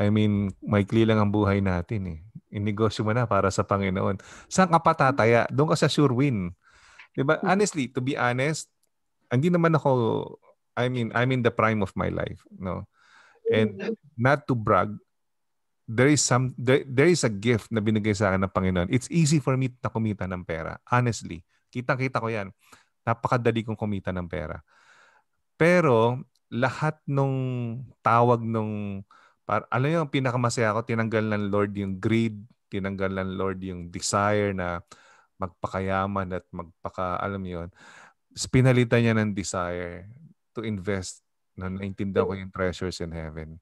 I mean, maikli lang ang buhay natin eh. Inegosyo mo na para sa Panginoon. Saan ka patataya? Doon ka sa sure win. Diba? Honestly, to be honest, hindi naman ako, I mean, I'm in the prime of my life. No? And not to brag, there is some there, there is a gift na binigay sa akin ng Panginoon. It's easy for me na kumita ng pera. Honestly, kitang-kita ko 'yan. Napakadali kong kumita ng pera. Pero lahat nung tawag nung para alam yung pinakamasaya ko tinanggal ng Lord yung greed, tinanggal ng Lord yung desire na magpakayaman at magpaka, alam yon pinalitan niya ng desire to invest na naintindihan ko yung treasures in heaven.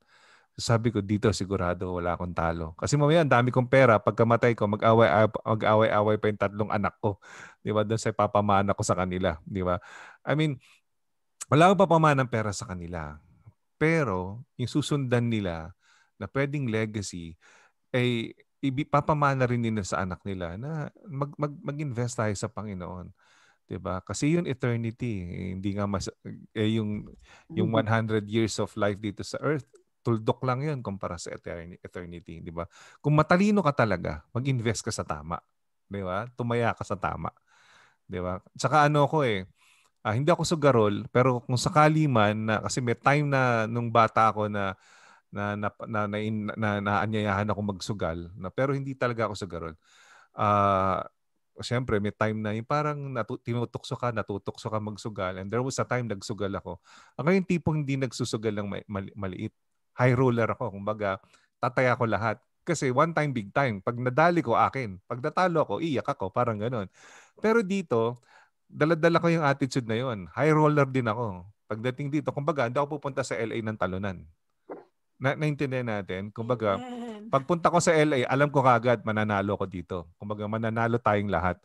Sabi ko, dito sigurado wala akong talo. Kasi mamaya, ang dami kong pera. Pagkamatay ko, mag-away, mag-away-away pa yung tatlong anak ko. Di ba? Doon sa papamana ko sa kanila. Di ba? I mean, wala akong papamana ng pera sa kanila. Pero, yung susundan nila na pwedeng legacy, ay ipapamana rin nila sa anak nila na mag, mag, mag-invest tayo sa Panginoon. 'Di ba? Kasi yung eternity, eh, hindi nga mas eh, yung yung 100 years of life dito sa earth, tuldok lang 'yun kumpara sa eternity, 'di ba? Kung matalino ka talaga, mag-invest ka sa tama, 'di ba? Tumaya ka sa tama. 'Di ba? Saka ano ko eh, uh, hindi ako sugarol, pero kung sakali man na kasi may time na nung bata ako na na na na, na, na, na naanyayahan ako magsugal, na pero hindi talaga ako sugarol. Ah uh, siyempre may time na yung parang natu- tinutukso ka, natutokso ka magsugal. And there was a time nagsugal ako. Ako yung tipong hindi nagsusugal ng mali- maliit. High roller ako. Kumbaga, tataya ko lahat. Kasi one time, big time. Pag nadali ko, akin. Pag natalo ako, iyak ako. Parang ganun. Pero dito, daladala ko yung attitude na yon. High roller din ako. Pagdating dito, kumbaga, hindi ako pupunta sa LA ng talunan. Na naintindihan natin. Kumbaga, pagpunta ko sa LA, alam ko kagad mananalo ko dito. Kumbaga, mananalo tayong lahat.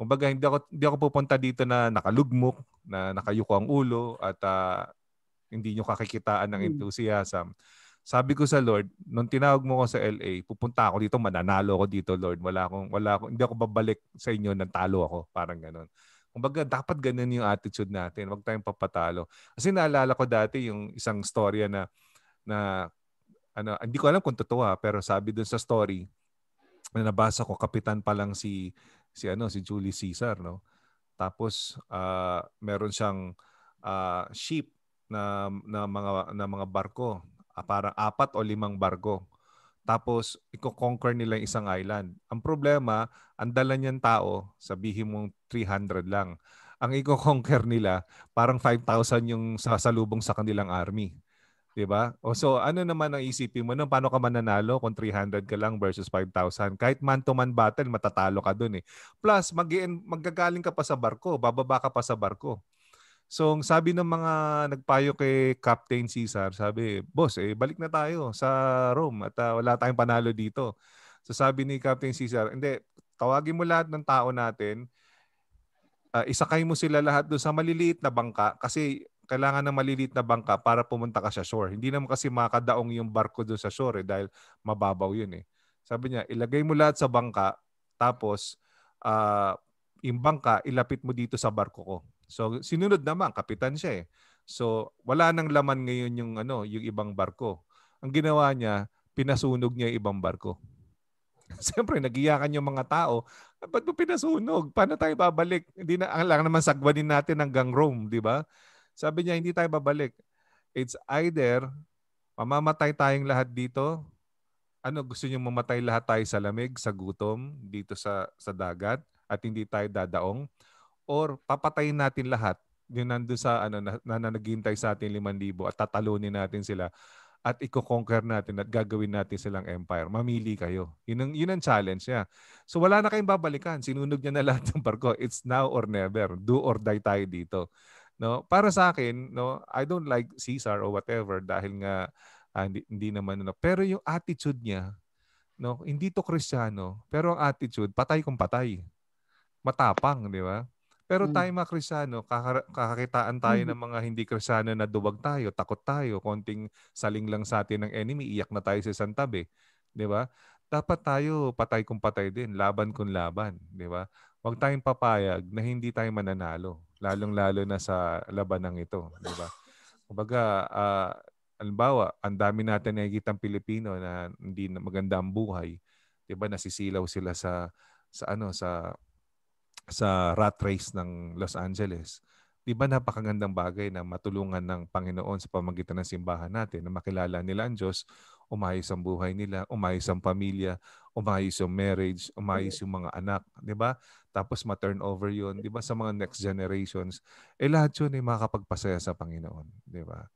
Kumbaga, hindi ako, hindi ako pupunta dito na nakalugmok, na nakayuko ang ulo, at uh, hindi nyo kakikitaan ng hmm. enthusiasm. Sabi ko sa Lord, nung tinawag mo ko sa LA, pupunta ako dito, mananalo ako dito, Lord. Wala akong, wala akong, hindi ako babalik sa inyo nang talo ako. Parang ganun. Kumbaga, dapat ganun yung attitude natin. Huwag tayong papatalo. Kasi naalala ko dati yung isang storya na na ano, hindi ko alam kung totoo ha, pero sabi dun sa story na nabasa ko kapitan pa lang si si ano si Julius Caesar no. Tapos uh, meron siyang uh, ship na na mga na mga barko, uh, parang apat o limang barko. Tapos iko-conquer nila yung isang island. Ang problema, ang dala niyan tao, sabihin mong 300 lang. Ang iko-conquer nila, parang 5,000 yung sasalubong sa kanilang army. 'Di ba? O so ano naman ang isipin mo nung paano ka mananalo kung 300 ka lang versus 5,000? Kahit man to man battle, matatalo ka doon eh. Plus mag magagaling ka pa sa barko, bababa ka pa sa barko. So sabi ng mga nagpayo kay Captain Caesar, sabi, "Boss, eh balik na tayo sa Rome at uh, wala tayong panalo dito." So sabi ni Captain Caesar, "Hindi, tawagin mo lahat ng tao natin, uh, isakay mo sila lahat doon sa maliliit na bangka kasi kailangan ng maliliit na bangka para pumunta ka sa shore. Hindi naman kasi makadaong yung barko doon sa shore eh, dahil mababaw yun eh. Sabi niya, ilagay mo lahat sa bangka, tapos uh, yung bangka, ilapit mo dito sa barko ko. So sinunod naman, kapitan siya eh. So wala nang laman ngayon yung ano, yung ibang barko. Ang ginawa niya, pinasunog niya yung ibang barko. Siyempre, nagiyakan yung mga tao. Ba't mo pinasunog? Paano tayo babalik? Hindi na, ang lang naman sagwanin natin hanggang Rome, di ba? Sabi niya, hindi tayo babalik. It's either mamamatay tayong lahat dito. Ano, gusto niyo mamatay lahat tayo sa lamig, sa gutom, dito sa, sa dagat, at hindi tayo dadaong? Or papatayin natin lahat, yung nandun sa ano, na, na, naghihintay sa atin 5,000 at tatalunin natin sila at i-conquer natin at gagawin natin silang empire. Mamili kayo. Yun ang, yun ang challenge niya. So wala na kayong babalikan. Sinunog niya na lahat ng barko. It's now or never. Do or die tayo dito. No, para sa akin, no, I don't like Caesar or whatever dahil nga uh, hindi, hindi naman ano. Pero yung attitude niya, no, hindi to Kristiyano, pero ang attitude patay kung patay. Matapang, di ba? Pero hmm. tayo mga Kristiyano, kakakitaan tayo hmm. ng mga hindi Kristiyano na duwag tayo, takot tayo, konting saling lang sa atin ng enemy, iyak na tayo sa isang tabi. Di ba? Dapat tayo patay kung patay din, laban kung laban. Di ba? Huwag tayong papayag na hindi tayo mananalo lalong-lalo na sa labanang ito, di ba? Kumbaga, uh, halimbawa, ang dami natin nakikita Pilipino na hindi na maganda ang buhay, 'di ba? Nasisilaw sila sa sa ano sa sa rat race ng Los Angeles. 'Di ba napakagandang bagay na matulungan ng Panginoon sa pamagitan ng simbahan natin na makilala nila ang Diyos, umayos ang buhay nila, umayos ang pamilya, umayos yung marriage, umayos yung mga anak, 'di ba? tapos ma-turn over yun, di ba, sa mga next generations, eh lahat yun ay makakapagpasaya sa Panginoon, di ba?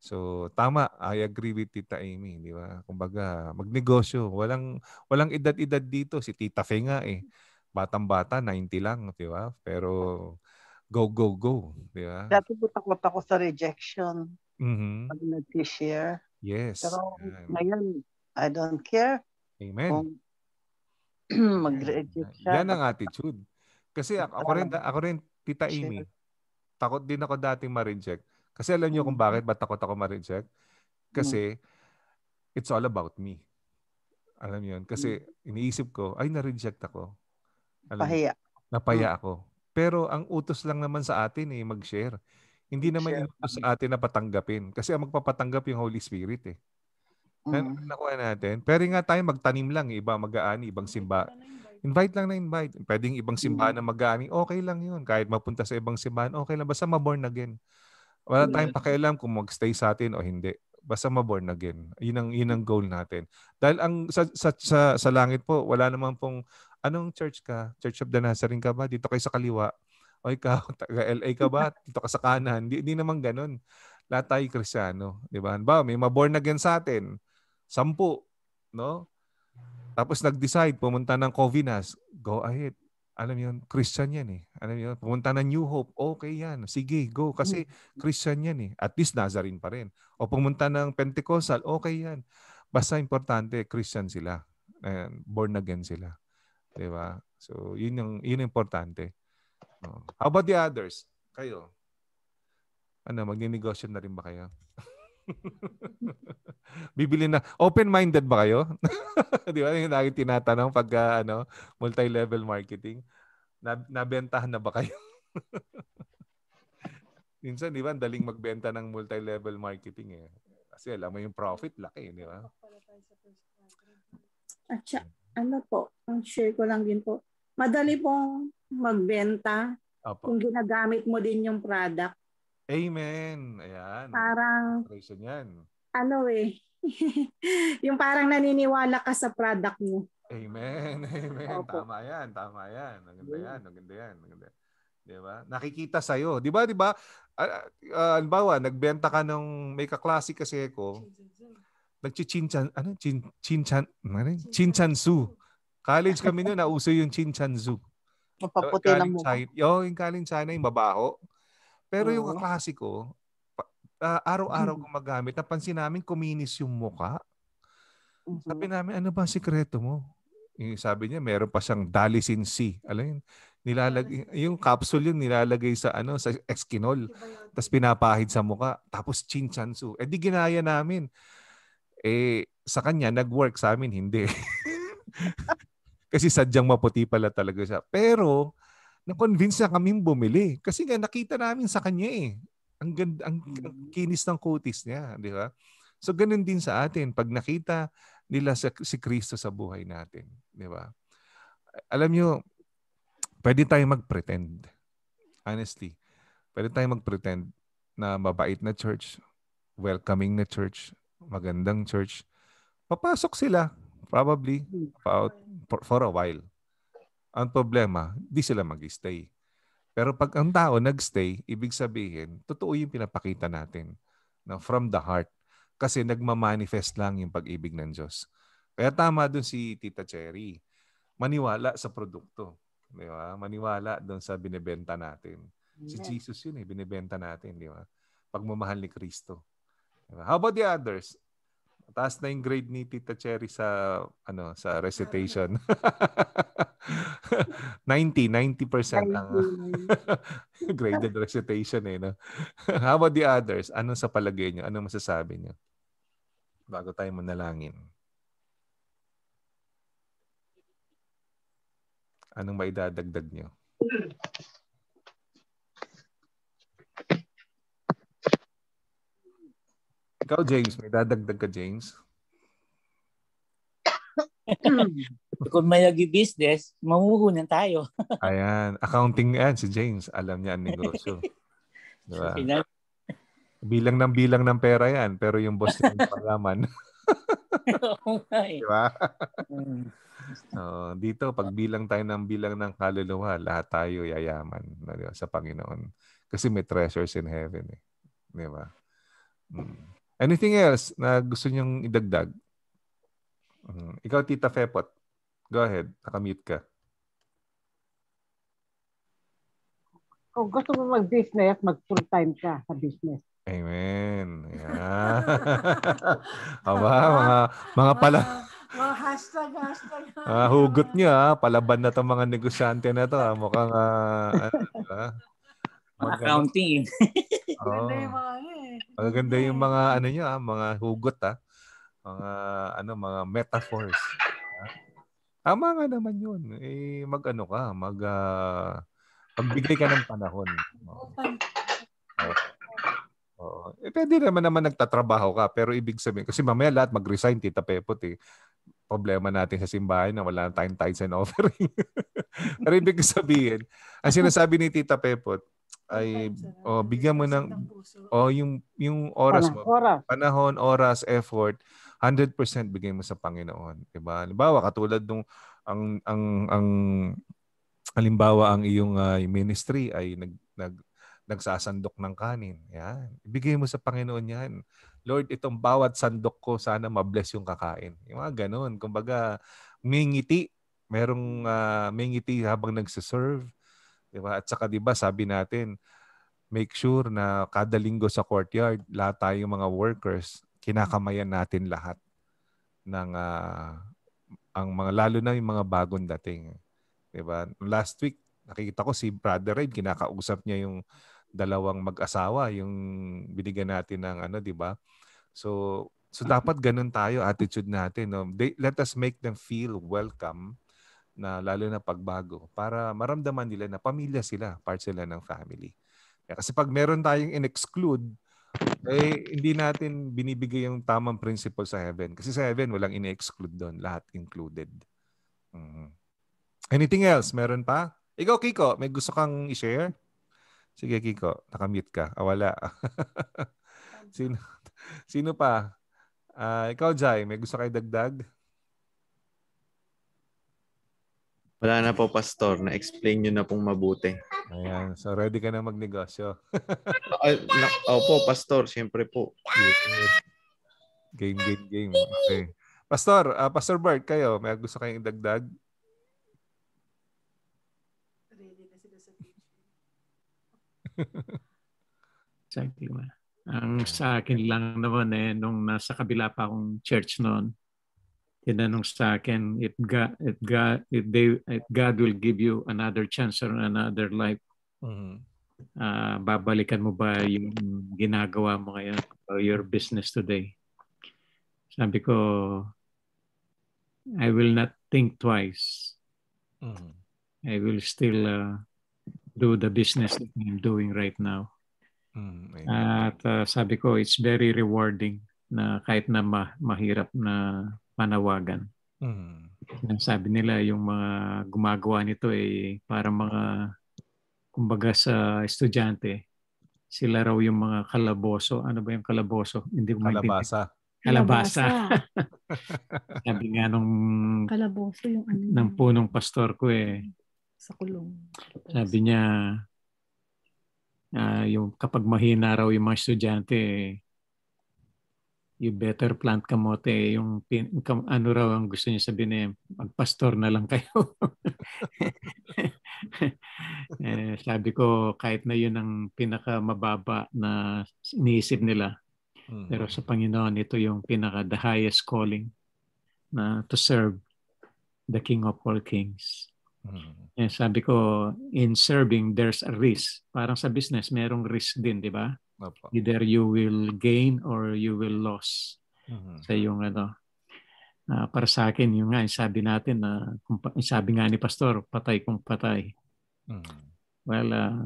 So tama, I agree with Tita Amy, di ba? Kumbaga, magnegosyo, walang walang edad-edad dito si Tita Fe nga eh. Batang-bata, 90 lang, di ba? Pero go go go, di ba? Dati takot ako sa rejection. Mm-hmm. Pag nag-share. Yes. Pero ngayon, I don't care. Amen. Kung mag-reject siya. Yan ang attitude. Kasi ako, ako rin, ako rin, Tita Amy, takot din ako dating ma-reject. Kasi alam niyo kung mm. bakit ba takot ako ma-reject? Kasi mm. it's all about me. Alam niyo yun? Kasi mm. iniisip ko, ay na-reject ako. Alam Pahiya. Napaya ako. Pero ang utos lang naman sa atin eh, mag-share. Hindi naman inutos sa atin na patanggapin. Kasi ang magpapatanggap yung Holy Spirit eh. Mm. Nakuha natin. Pero nga tayo magtanim lang. Iba mag-aani, ibang simba. Invite lang na invite. Pwedeng ibang simbahan na mag-aani. Okay lang yun. Kahit mapunta sa ibang simbahan, okay lang. Basta ma-born again. Wala tayong pakialam kung mag-stay sa atin o hindi. Basta ma-born again. Yun ang, yun ang goal natin. Dahil ang sa, sa, sa, sa langit po, wala naman pong, anong church ka? Church of the Nazarene ka ba? Dito kayo sa kaliwa. O ikaw, taga LA ka ba? Dito ka sa kanan. Hindi, hindi naman ganun. Lahat tayo kristyano. Di ba? Ba, may ma-born again sa atin. Sampu. No? Tapos nag-decide pumunta ng Covinas. Go ahead alam yun, Christian yan eh. Alam yun, pumunta ng New Hope, okay yan. Sige, go. Kasi hmm. Christian yan eh. At least Nazarene pa rin. O pumunta ng Pentecostal, okay yan. Basta importante, Christian sila. And born again sila. Di ba? So, yun yung, yun yung importante. No. How about the others? Kayo? Ano, magninegosyo na rin ba kayo? Bibili na. Open-minded ba kayo? Di ba? Yung lagi tinatanong pag uh, ano, multi-level marketing. Na, nabentahan na ba kayo? Minsan, di ba, daling magbenta ng multi-level marketing eh. Kasi alam mo yung profit, laki, di ba? At siya, ano po, ang share ko lang din po, madali pong magbenta Apo. kung ginagamit mo din yung product Amen. Ayan. Parang, yan. ano eh, yung parang naniniwala ka sa product mo. Amen. Amen. Opo. Tama yan. Tama yan. Maganda yan. Maganda yan. Maganda. Di ba? Nakikita sa'yo. Di ba? Di ba? Uh, uh, halimbawa, nagbenta ka ng may kaklase kasi ko. Nagchichinchan, ano? Chin, chinchan, ano? Chinchansu. College kami noon, nauso yung chinchansu. Mapaputi ng mukha. Yo, yung kaling China, yung mabaho. Pero yung kaklase ko, uh, araw-araw mm. gumagamit, napansin namin kuminis yung muka. Mm-hmm. Sabi namin, ano ba ang sikreto mo? Yung sabi niya, meron pa siyang Dalisin C. Alam yun? Nilalagay, yung capsule yun nilalagay sa ano sa Eskinol. Tapos pinapahid sa muka. Tapos chinchansu. Eh di ginaya namin. Eh sa kanya nag-work sa amin hindi. Kasi sadyang maputi pala talaga siya. Pero na-convince na kaming bumili. Kasi nga nakita namin sa kanya eh. Ang, ganda, ang, ang mm. kinis ng kutis niya, di ba? So ganun din sa atin pag nakita nila sa, si Kristo sa buhay natin, di ba? Alam niyo, pwede tayong mag-pretend. Honestly, pwede tayong mag-pretend na mabait na church, welcoming na church, magandang church. Papasok sila probably about for, for a while. Ang problema, di sila mag-stay. Pero pag ang tao nag-stay, ibig sabihin, totoo yung pinapakita natin. No, from the heart. Kasi nagmamanifest lang yung pag-ibig ng Diyos. Kaya tama dun si Tita Cherry. Maniwala sa produkto. Di ba? Maniwala dun sa binibenta natin. Si Jesus yun eh, binibenta natin. Di ba? Pagmamahal ni Kristo. Diba? How about the others? Taas na yung grade ni Tita Cherry sa ano sa recitation. 90, 90% ang graded recitation eh. No? How about the others? Ano sa palagay nyo? Ano masasabi nyo? Bago tayo manalangin. Anong maidadagdag nyo? Ikaw, James, may dadagdag ka, James? Kung may nag-business, mamuhunan tayo. Ayan. Accounting yan, si James. Alam niya ang negosyo. Diba? Bilang ng bilang ng pera yan, pero yung boss niya hindi palaman. Oo nga eh. Diba? Mm. So, dito, pag bilang tayo ng bilang ng kaluluwa, lahat tayo yayaman diba? sa Panginoon. Kasi may treasures in heaven. Eh. Di ba? Mm. Anything else na gusto niyong idagdag? Mm. Ikaw, Tita Fepot. Go ahead. Nakamute ka. Kung gusto mo mag-business, mag-full-time ka sa business. Amen. Yeah. Aba, mga mga pala mga hashtag, hashtag. Ah, hugot niyo ah. Palaban na 'tong mga negosyante na 'to. Ah. Mukhang uh, ano, Mag, accounting. oh. Maganda yung mga ano niyo ah, mga hugot ah. Mga ano, mga metaphors. Ah. Tama nga naman 'yun. Eh mag-ano ka, mag uh, Pagbigay ka ng panahon. Oo. Oo. Eh, pwede naman naman nagtatrabaho ka, pero ibig sabihin, kasi mamaya lahat mag-resign, Tita Pepot eh. Problema natin sa simbahan na wala tayong tithes and offering. pero ibig sabihin, ang sinasabi ni Tita Pepot, ay oh, bigyan mo ng oh, yung yung oras mo. Panahon, oras, effort, 100% bigay mo sa Panginoon, 'di ba? Halimbawa, katulad nung ang ang ang halimbawa ang iyong uh, ministry ay nag, nag nagsasandok ng kanin. Yan. Ibigay mo sa Panginoon yan. Lord, itong bawat sandok ko, sana mabless yung kakain. Yung mga ganun. Kumbaga, may ngiti. Merong uh, may ngiti habang nagsiserve. Diba? At saka, di ba, sabi natin, make sure na kada linggo sa courtyard, lahat tayong mga workers, kinakamayan natin lahat ng uh, ang mga lalo na yung mga bagong dating. Diba? Last week, nakikita ko si Brother Red, kinakausap niya yung dalawang mag-asawa, yung binigyan natin ng ano, di ba? So, so dapat ganun tayo, attitude natin. No? They, let us make them feel welcome na lalo na pagbago para maramdaman nila na pamilya sila, part sila ng family. Kasi pag meron tayong in-exclude, eh hindi natin binibigay yung tamang principle sa heaven. Kasi sa heaven, walang in-exclude doon. Lahat included. Mm-hmm. Anything else? Meron pa? Ikaw, Kiko, may gusto kang i-share? Sige, Kiko. Nakamute ka. Ah, wala. sino, sino pa? Uh, ikaw, Jai, may gusto kayo dagdag? Wala na po, Pastor. Na-explain nyo na pong mabuti. Ayan. So, ready ka na magnegosyo. na, opo, Pastor. Siyempre po. Game, game, game. Okay. Pastor, uh, Pastor Bart, kayo, may gusto kayong idagdag? exactly. Ang sa akin lang naman eh, nung nasa kabila pa akong church noon, tinanong sa akin, if God, if God, if they, if God will give you another chance or another life, mm-hmm. uh, babalikan mo ba yung ginagawa mo ngayon or your business today? Sabi ko, I will not think twice. Mm-hmm. I will still uh, do the business that I'm doing right now. Mm, At uh, sabi ko, it's very rewarding na kahit na ma- mahirap na panawagan. Mm. Sabi nila yung mga gumagawa nito ay eh, para mga kumbaga sa estudyante, sila raw yung mga kalaboso. Ano ba yung kalaboso? Hindi ko Kalabasa. Kalabasa. Sabi nga nung kalaboso yung ano. Ng punong pastor ko eh sa kulong. Sabi niya, uh, yung kapag mahina raw yung mga estudyante, you better plant kamote. Yung pin, kam, ano raw ang gusto niya sabihin eh, magpastor na lang kayo. eh, sabi ko, kahit na yun ang pinakamababa na iniisip nila. Hmm. Pero sa Panginoon, ito yung pinaka the highest calling na to serve the King of all kings. Mm. Eh, sabi ko, in serving, there's a risk. Parang sa business, merong risk din, di ba? Either you will gain or you will lose mm-hmm. sa yung ano. Uh, para sa akin, yung nga, sabi natin na, uh, sabi nga ni Pastor, patay kung patay. Mm-hmm. Well, uh,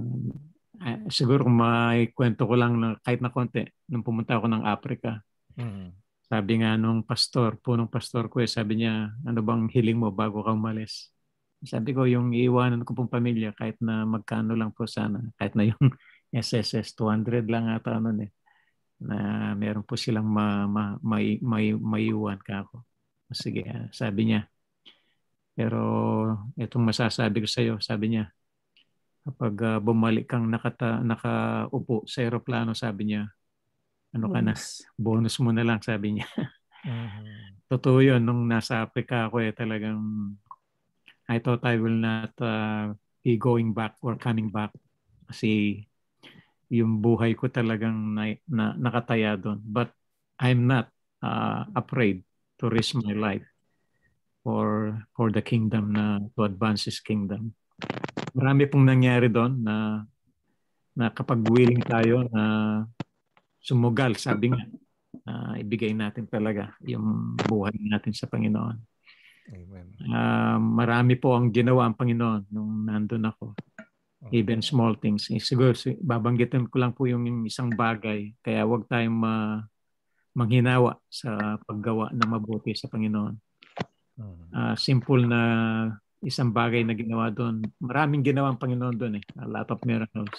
uh, siguro kung may kwento ko lang na kahit na konti, nung pumunta ako ng Africa, mm-hmm. sabi nga nung pastor, punong pastor ko eh, sabi niya, ano bang hiling mo bago ka umalis? Sabi ko, yung iiwanan ko pong pamilya, kahit na magkano lang po sana, kahit na yung SSS 200 lang ata ano eh, na meron po silang ma, ma, may, may, maiwan ka ako. Sige, sabi niya. Pero itong masasabi ko sa iyo, sabi niya, kapag uh, bumalik kang nakata, nakaupo sa eroplano, sabi niya, ano ka na, bonus mo na lang, sabi niya. Mm-hmm. Totoo yun, nung nasa Africa ako eh, talagang I thought I will not uh, be going back or coming back kasi yung buhay ko talagang na, na, nakataya doon. But I'm not uh, afraid to risk my life for for the kingdom na to advance his kingdom. Marami pong nangyari doon na na kapag willing tayo na sumugal, sabi nga, uh, ibigay natin talaga yung buhay natin sa Panginoon. Amen. Uh, marami po ang ginawa ang Panginoon nung nandun ako. Even small things. Eh, siguro babanggitin ko lang po yung isang bagay. Kaya wag tayong ma, manghinawa sa paggawa ng mabuti sa Panginoon. Uh, simple na isang bagay na ginawa doon. Maraming ginawa ang Panginoon doon eh. A lot of miracles.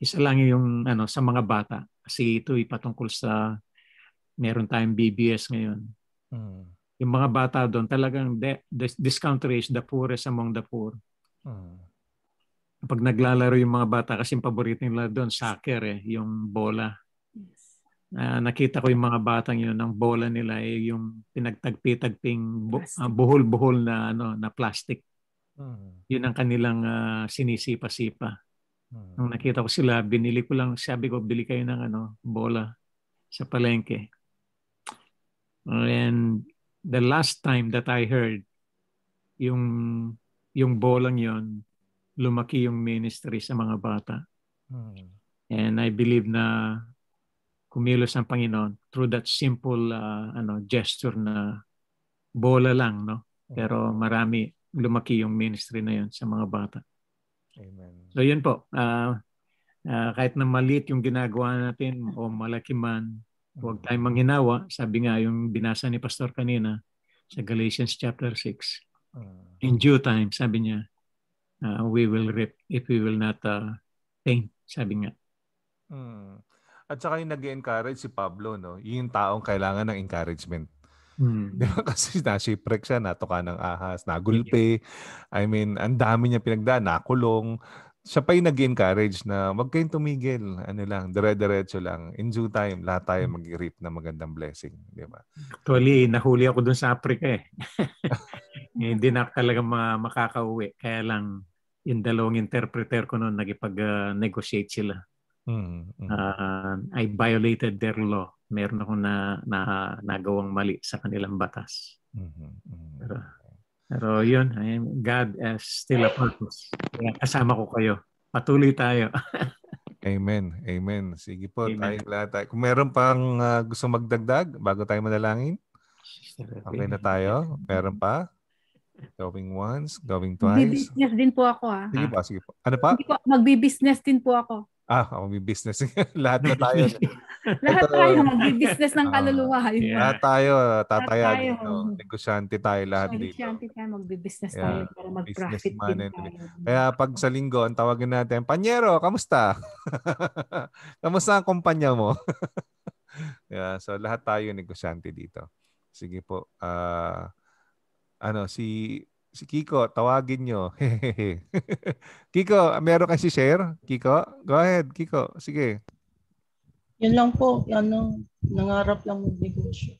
Isa lang yung ano sa mga bata. Kasi ito ay patungkol sa meron tayong BBS ngayon. Mm. Yung mga bata doon, talagang de, this, this country is the poorest among the poor. Mm. Pag naglalaro yung mga bata, kasi yung paborito nila doon, soccer eh, yung bola. Uh, nakita ko yung mga batang yun, ang bola nila ay eh, yung pinagtagpi-tagping bu- uh, buhol-buhol na ano na plastic. Mm. Yun ang kanilang uh, sinisipa-sipa. Hmm. Nung nakita ko sila, binili ko lang, sabi ko, bili kayo ng ano, bola sa palengke. And the last time that I heard, yung, yung bolang yon lumaki yung ministry sa mga bata. Hmm. And I believe na kumilos ang Panginoon through that simple uh, ano gesture na bola lang, no? Pero marami lumaki yung ministry na yon sa mga bata. Amen. So yun po. Uh, uh, kahit na maliit yung ginagawa natin o malaki man, huwag mm. tayong manghinawa. Sabi nga yung binasa ni Pastor kanina sa Galatians chapter 6. Mm. In due time, sabi niya, uh, we will reap if we will not uh, faint, sabi nga. Mm. At saka yung nag-encourage si Pablo, no? yung taong kailangan ng encouragement. Hmm. Di ba? Kasi na-shipwreck siya, natuka ng ahas, nagulpe. I mean, ang dami niya pinagdaan, nakulong. Siya pa yung nag-encourage na wag kayong tumigil. Ano lang, dire-diretso lang. In due time, lahat tayo hmm. mag-reap na magandang blessing. Di ba? Actually, nahuli ako dun sa Africa eh. Hindi na talaga makakauwi. Kaya lang, yung dalawang interpreter ko noon, nagipag-negotiate sila. Mm-hmm. Uh, I violated their law meron akong na, na nagawang mali sa kanilang batas. Mm-hmm. Pero, pero yun, God is still a purpose. Kaya kasama ko kayo. Patuloy tayo. Amen. Amen. Sige po, Amen. tayong lahat. Tayo. Kung meron pang uh, gusto magdagdag bago tayo manalangin, okay na tayo. Meron pa? Going once, going twice. Magbi-business din po ako ah. Sige pa, sige po. Ano pa? Magbi-business din po ako. Ah, ako may business. Lahat na tayo. Lahat tayo mag-business ng ah, kaluluwa. Uh, yeah. Lahat tayo, tataya lahat tayo. dito. Negosyante tayo lahat dito. Negosyante tayo, mag-business yeah. tayo para mag-profit din tayo. Kaya pag sa linggo, ang tawagin natin, Panyero, kamusta? kamusta ang kumpanya mo? yeah, so lahat tayo negosyante dito. Sige po. Uh, ano, si si Kiko, tawagin nyo. Kiko, meron kasi share? Kiko? Go ahead, Kiko. Sige. Yan lang po. Ano, nangarap lang magnegosyo.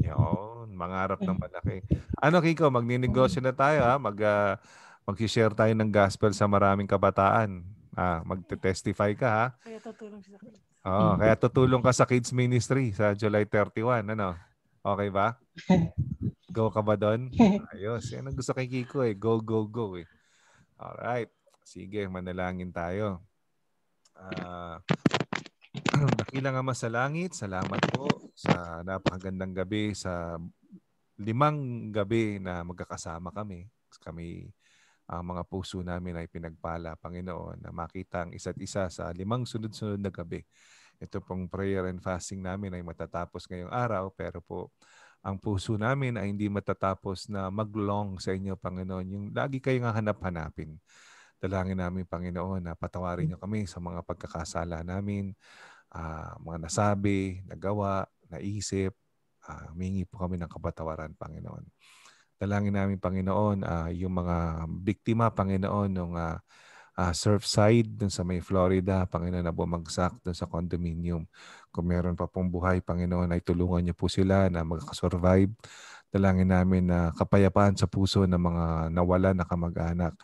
Yun, mangarap ng malaki. Ano, Kiko, magninegosyo na tayo ha? Mag, uh, mag-share tayo ng gospel sa maraming kabataan. Ah, magte-testify ka ha? Kaya tutulong kids. Oo, kaya tutulong ka sa kids ministry sa July 31. Ano? Okay ba? Go ka ba doon? Ayos. Yan ang gusto kay Kiko eh. Go, go, go eh. Alright. Sige, manalangin tayo. Uh, Dakilang Ama sa Langit, salamat po sa napakagandang gabi, sa limang gabi na magkakasama kami. Kami, ang mga puso namin ay pinagpala, Panginoon, na makita ang isa't isa sa limang sunod-sunod na gabi. Ito pong prayer and fasting namin ay matatapos ngayong araw, pero po ang puso namin ay hindi matatapos na maglong sa inyo, Panginoon. Yung lagi kayong hanap-hanapin. Dalangin namin, Panginoon, na patawarin niyo kami sa mga pagkakasala namin, uh, mga nasabi, nagawa, naisip. Uh, humingi po kami ng kapatawaran, Panginoon. Dalangin namin, Panginoon, uh, yung mga biktima, Panginoon, ng uh, uh, Surfside dun sa may Florida, Panginoon na bumagsak dun sa condominium. Kung meron pa pong buhay, Panginoon, ay tulungan niyo po sila na magkasurvive. Dalangin namin na kapayapaan sa puso ng mga nawala na kamag-anak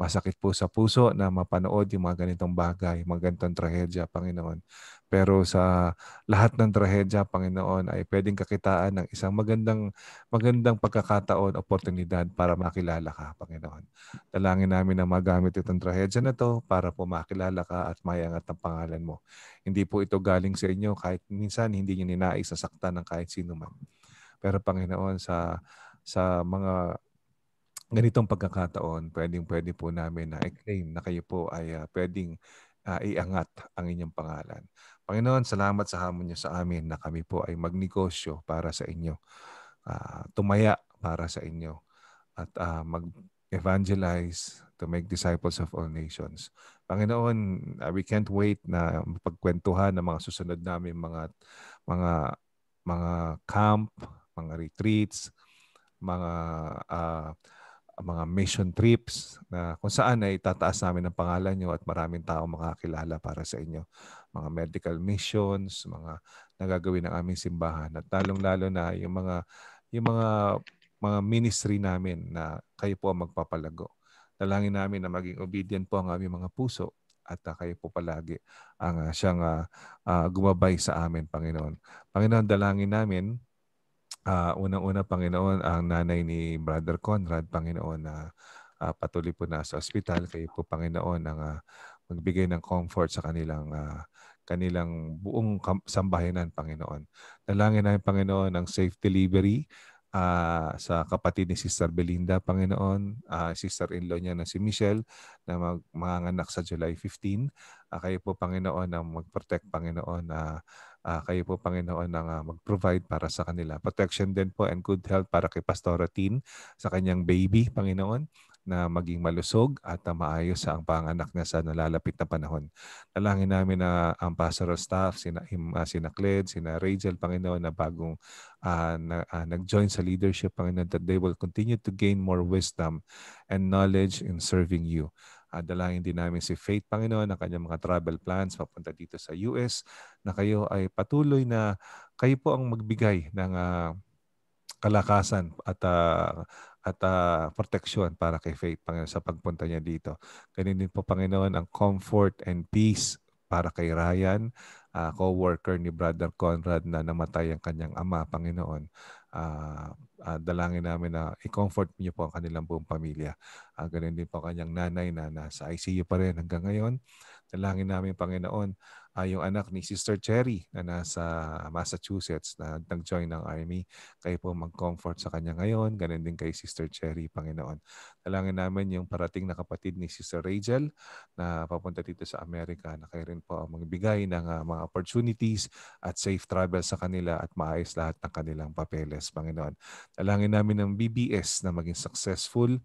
masakit po sa puso na mapanood yung mga ganitong bagay, mga ganitong trahedya, Panginoon. Pero sa lahat ng trahedya, Panginoon, ay pwedeng kakitaan ng isang magandang magandang pagkakataon, oportunidad para makilala ka, Panginoon. Dalangin namin na magamit itong trahedya na to para po makilala ka at mayangat ang pangalan mo. Hindi po ito galing sa inyo kahit minsan hindi niyo ninais na saktan ng kahit sino man. Pero Panginoon, sa sa mga ganitong pagkakataon, pwedeng pwede po namin na i-claim na kayo po ay uh, pwedeng uh, iangat ang inyong pangalan. Panginoon, salamat sa hamon niyo sa amin na kami po ay magnegosyo para sa inyo, uh, tumaya para sa inyo, at uh, mag-evangelize to make disciples of all nations. Panginoon, uh, we can't wait na pagkwentuhan ng mga susunod namin mga mga mga camp, mga retreats, mga uh, mga mission trips na kung saan ay tataas namin ang pangalan nyo at maraming tao makakilala para sa inyo. Mga medical missions, mga nagagawin ng aming simbahan at lalong-lalo na yung mga yung mga mga ministry namin na kayo po ang magpapalago. Dalangin namin na maging obedient po ang aming mga puso at uh, kayo po palagi ang uh, siyang uh, uh, gumabay sa amin, Panginoon. Panginoon, dalangin namin uh, unang-una, Panginoon, ang nanay ni Brother Conrad, Panginoon, na uh, patuloy po na sa ospital. Kayo po, Panginoon, ang uh, magbigay ng comfort sa kanilang uh, kanilang buong sambahanan, Panginoon. Dalangin namin, Panginoon, ang safe delivery uh, sa kapatid ni Sister Belinda, Panginoon, uh, sister-in-law niya na si Michelle, na mag, manganak sa July 15. Uh, kayo po, Panginoon, ang mag-protect, Panginoon, uh, uh, kayo po Panginoon ang uh, mag-provide para sa kanila. Protection din po and good health para kay Pastora Tin sa kanyang baby, Panginoon na maging malusog at uh, maayos sa ang panganak niya sa nalalapit na panahon. Dalangin namin na ang pastoral staff, sina, uh, sina Cled, sina Rachel, Panginoon, na bagong uh, na, uh, nag-join sa leadership, Panginoon, that they will continue to gain more wisdom and knowledge in serving you. Uh, dalangin din namin si Faith, Panginoon, ang kanyang mga travel plans papunta dito sa US, na kayo ay patuloy na kayo po ang magbigay ng uh, kalakasan at uh, at uh, proteksyon para kay Faith Panginoon sa pagpunta niya dito. Ganun din po Panginoon ang comfort and peace para kay Ryan, uh, co-worker ni Brother Conrad na namatay ang kanyang ama, Panginoon uh, uh, dalangin namin na i-comfort niyo po ang kanilang buong pamilya. Uh, ganun din po kanyang nanay na nasa ICU pa rin hanggang ngayon. Dalangin namin, Panginoon, uh, yung anak ni Sister Cherry na nasa Massachusetts na nag-join ng Army. Kayo po mag-comfort sa kanya ngayon. Ganun din kay Sister Cherry, Panginoon. Dalangin namin yung parating na kapatid ni Sister Rachel na papunta dito sa Amerika na kayo rin po magbigay ng uh, mga opportunities at safe travel sa kanila at maayos lahat ng kanilang papeles, Panginoon. Dalangin namin ng BBS na maging successful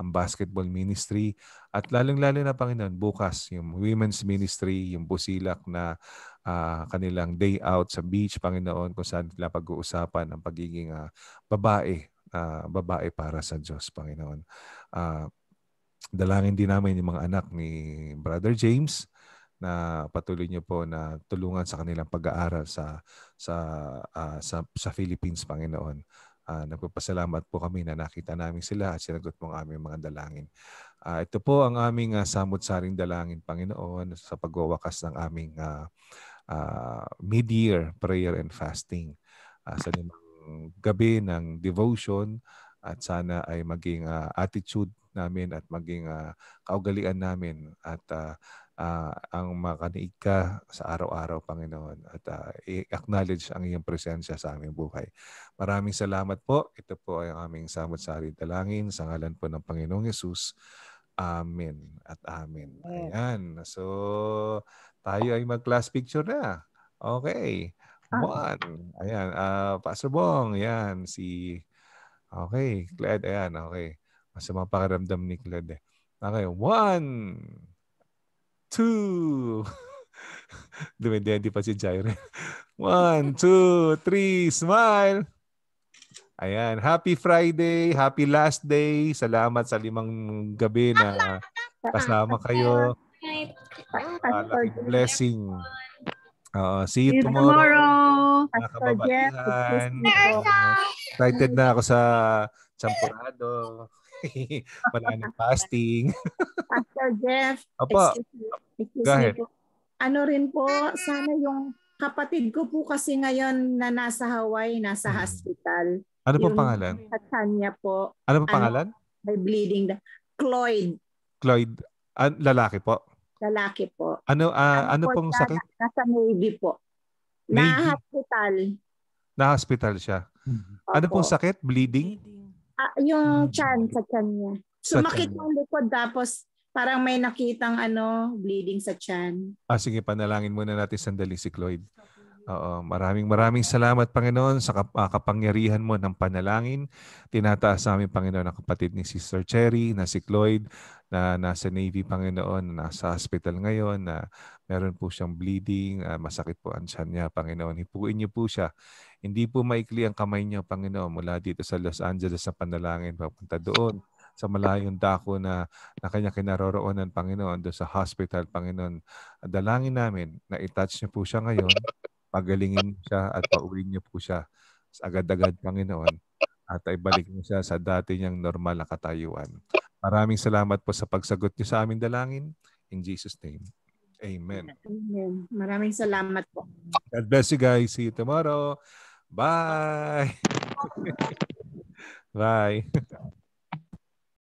ang basketball ministry at lalong-lalo na Panginoon bukas yung women's ministry, yung Busilak na uh, kanilang day out sa beach Panginoon kung saan nila pag-uusapan ang pagiging uh, babae, uh, babae para sa Diyos Panginoon. Uh, dalangin din namin yung mga anak ni Brother James na patuloy niyo po na tulungan sa kanilang pag-aaral sa sa uh, sa sa Philippines Panginoon. Uh, nagpapasalamat po kami na nakita namin sila at sinagot mo ang aming mga dalangin. Uh, ito po ang aming uh, samot-saring dalangin, Panginoon, sa pagwawakas ng aming uh, uh, mid-year prayer and fasting. Uh, sa gabi ng devotion at sana ay maging uh, attitude namin at maging uh, kaugalian namin at uh, uh, ang makaniig ka sa araw-araw, Panginoon, at uh, i-acknowledge ang iyong presensya sa aming buhay. Maraming salamat po. Ito po ay ang aming samot-sari dalangin sa ngalan po ng Panginoong Yesus. Amen at amen. Ayan. So, tayo ay mag-class picture na. Okay. One. Ayan. Uh, Pastor Bong. Ayan. Si... Okay. Glad. Ayan. Okay. Masama pakiramdam ni Claude. Eh. Okay. One two. Dumidedi pa si Jaire. One, two, three, smile. Ayan. Happy Friday. Happy last day. Salamat sa limang gabi na kasama kayo. Malaking blessing Uh, See you tomorrow. Mga kababaihan. Excited na ako sa champurado. Wala nang fasting. Pastor Jeff, Opo. excuse me, excuse Go me ahead. po. Ano rin po, sana yung kapatid ko po kasi ngayon na nasa Hawaii, nasa hospital. Ano po pangalan? Sa kanya po. Ano po pangalan? May bleeding. na- Cloyd, Cloyd. Ah, lalaki po. lalaki po. Ano ah, ano po pong sakit? Nasa Navy po. Navy? Na hospital. Na-hospital siya. Ano pong Opo. sakit? Bleeding? Ah, yung chan, sa chan niya. Sa Sumakit yung likod tapos parang may nakitang ano, bleeding sa chan. Ah, sige, panalangin muna natin sandali si Cloyd. Oo, maraming maraming salamat Panginoon sa kap- ah, kapangyarihan mo ng panalangin. Tinataas namin Panginoon ang kapatid ni Sister Cherry na si Cloyd na nasa Navy Panginoon, na nasa hospital ngayon na meron po siyang bleeding, ah, masakit po ang tiyan niya Panginoon. Hipuin niyo po siya. Hindi po maikli ang kamay niyo Panginoon mula dito sa Los Angeles sa panalangin papunta doon sa malayong dako na, na kanya kinaroroonan, Panginoon, doon sa hospital, Panginoon. Dalangin namin na i-touch niyo po siya ngayon, pagalingin siya at pauwiin niyo po siya agad-agad, Panginoon, at ibalik niyo siya sa dati niyang normal na katayuan. Maraming salamat po sa pagsagot niyo sa aming dalangin. In Jesus' name, Amen. Amen. Maraming salamat po. God bless you guys. See you tomorrow. Bye. Bye.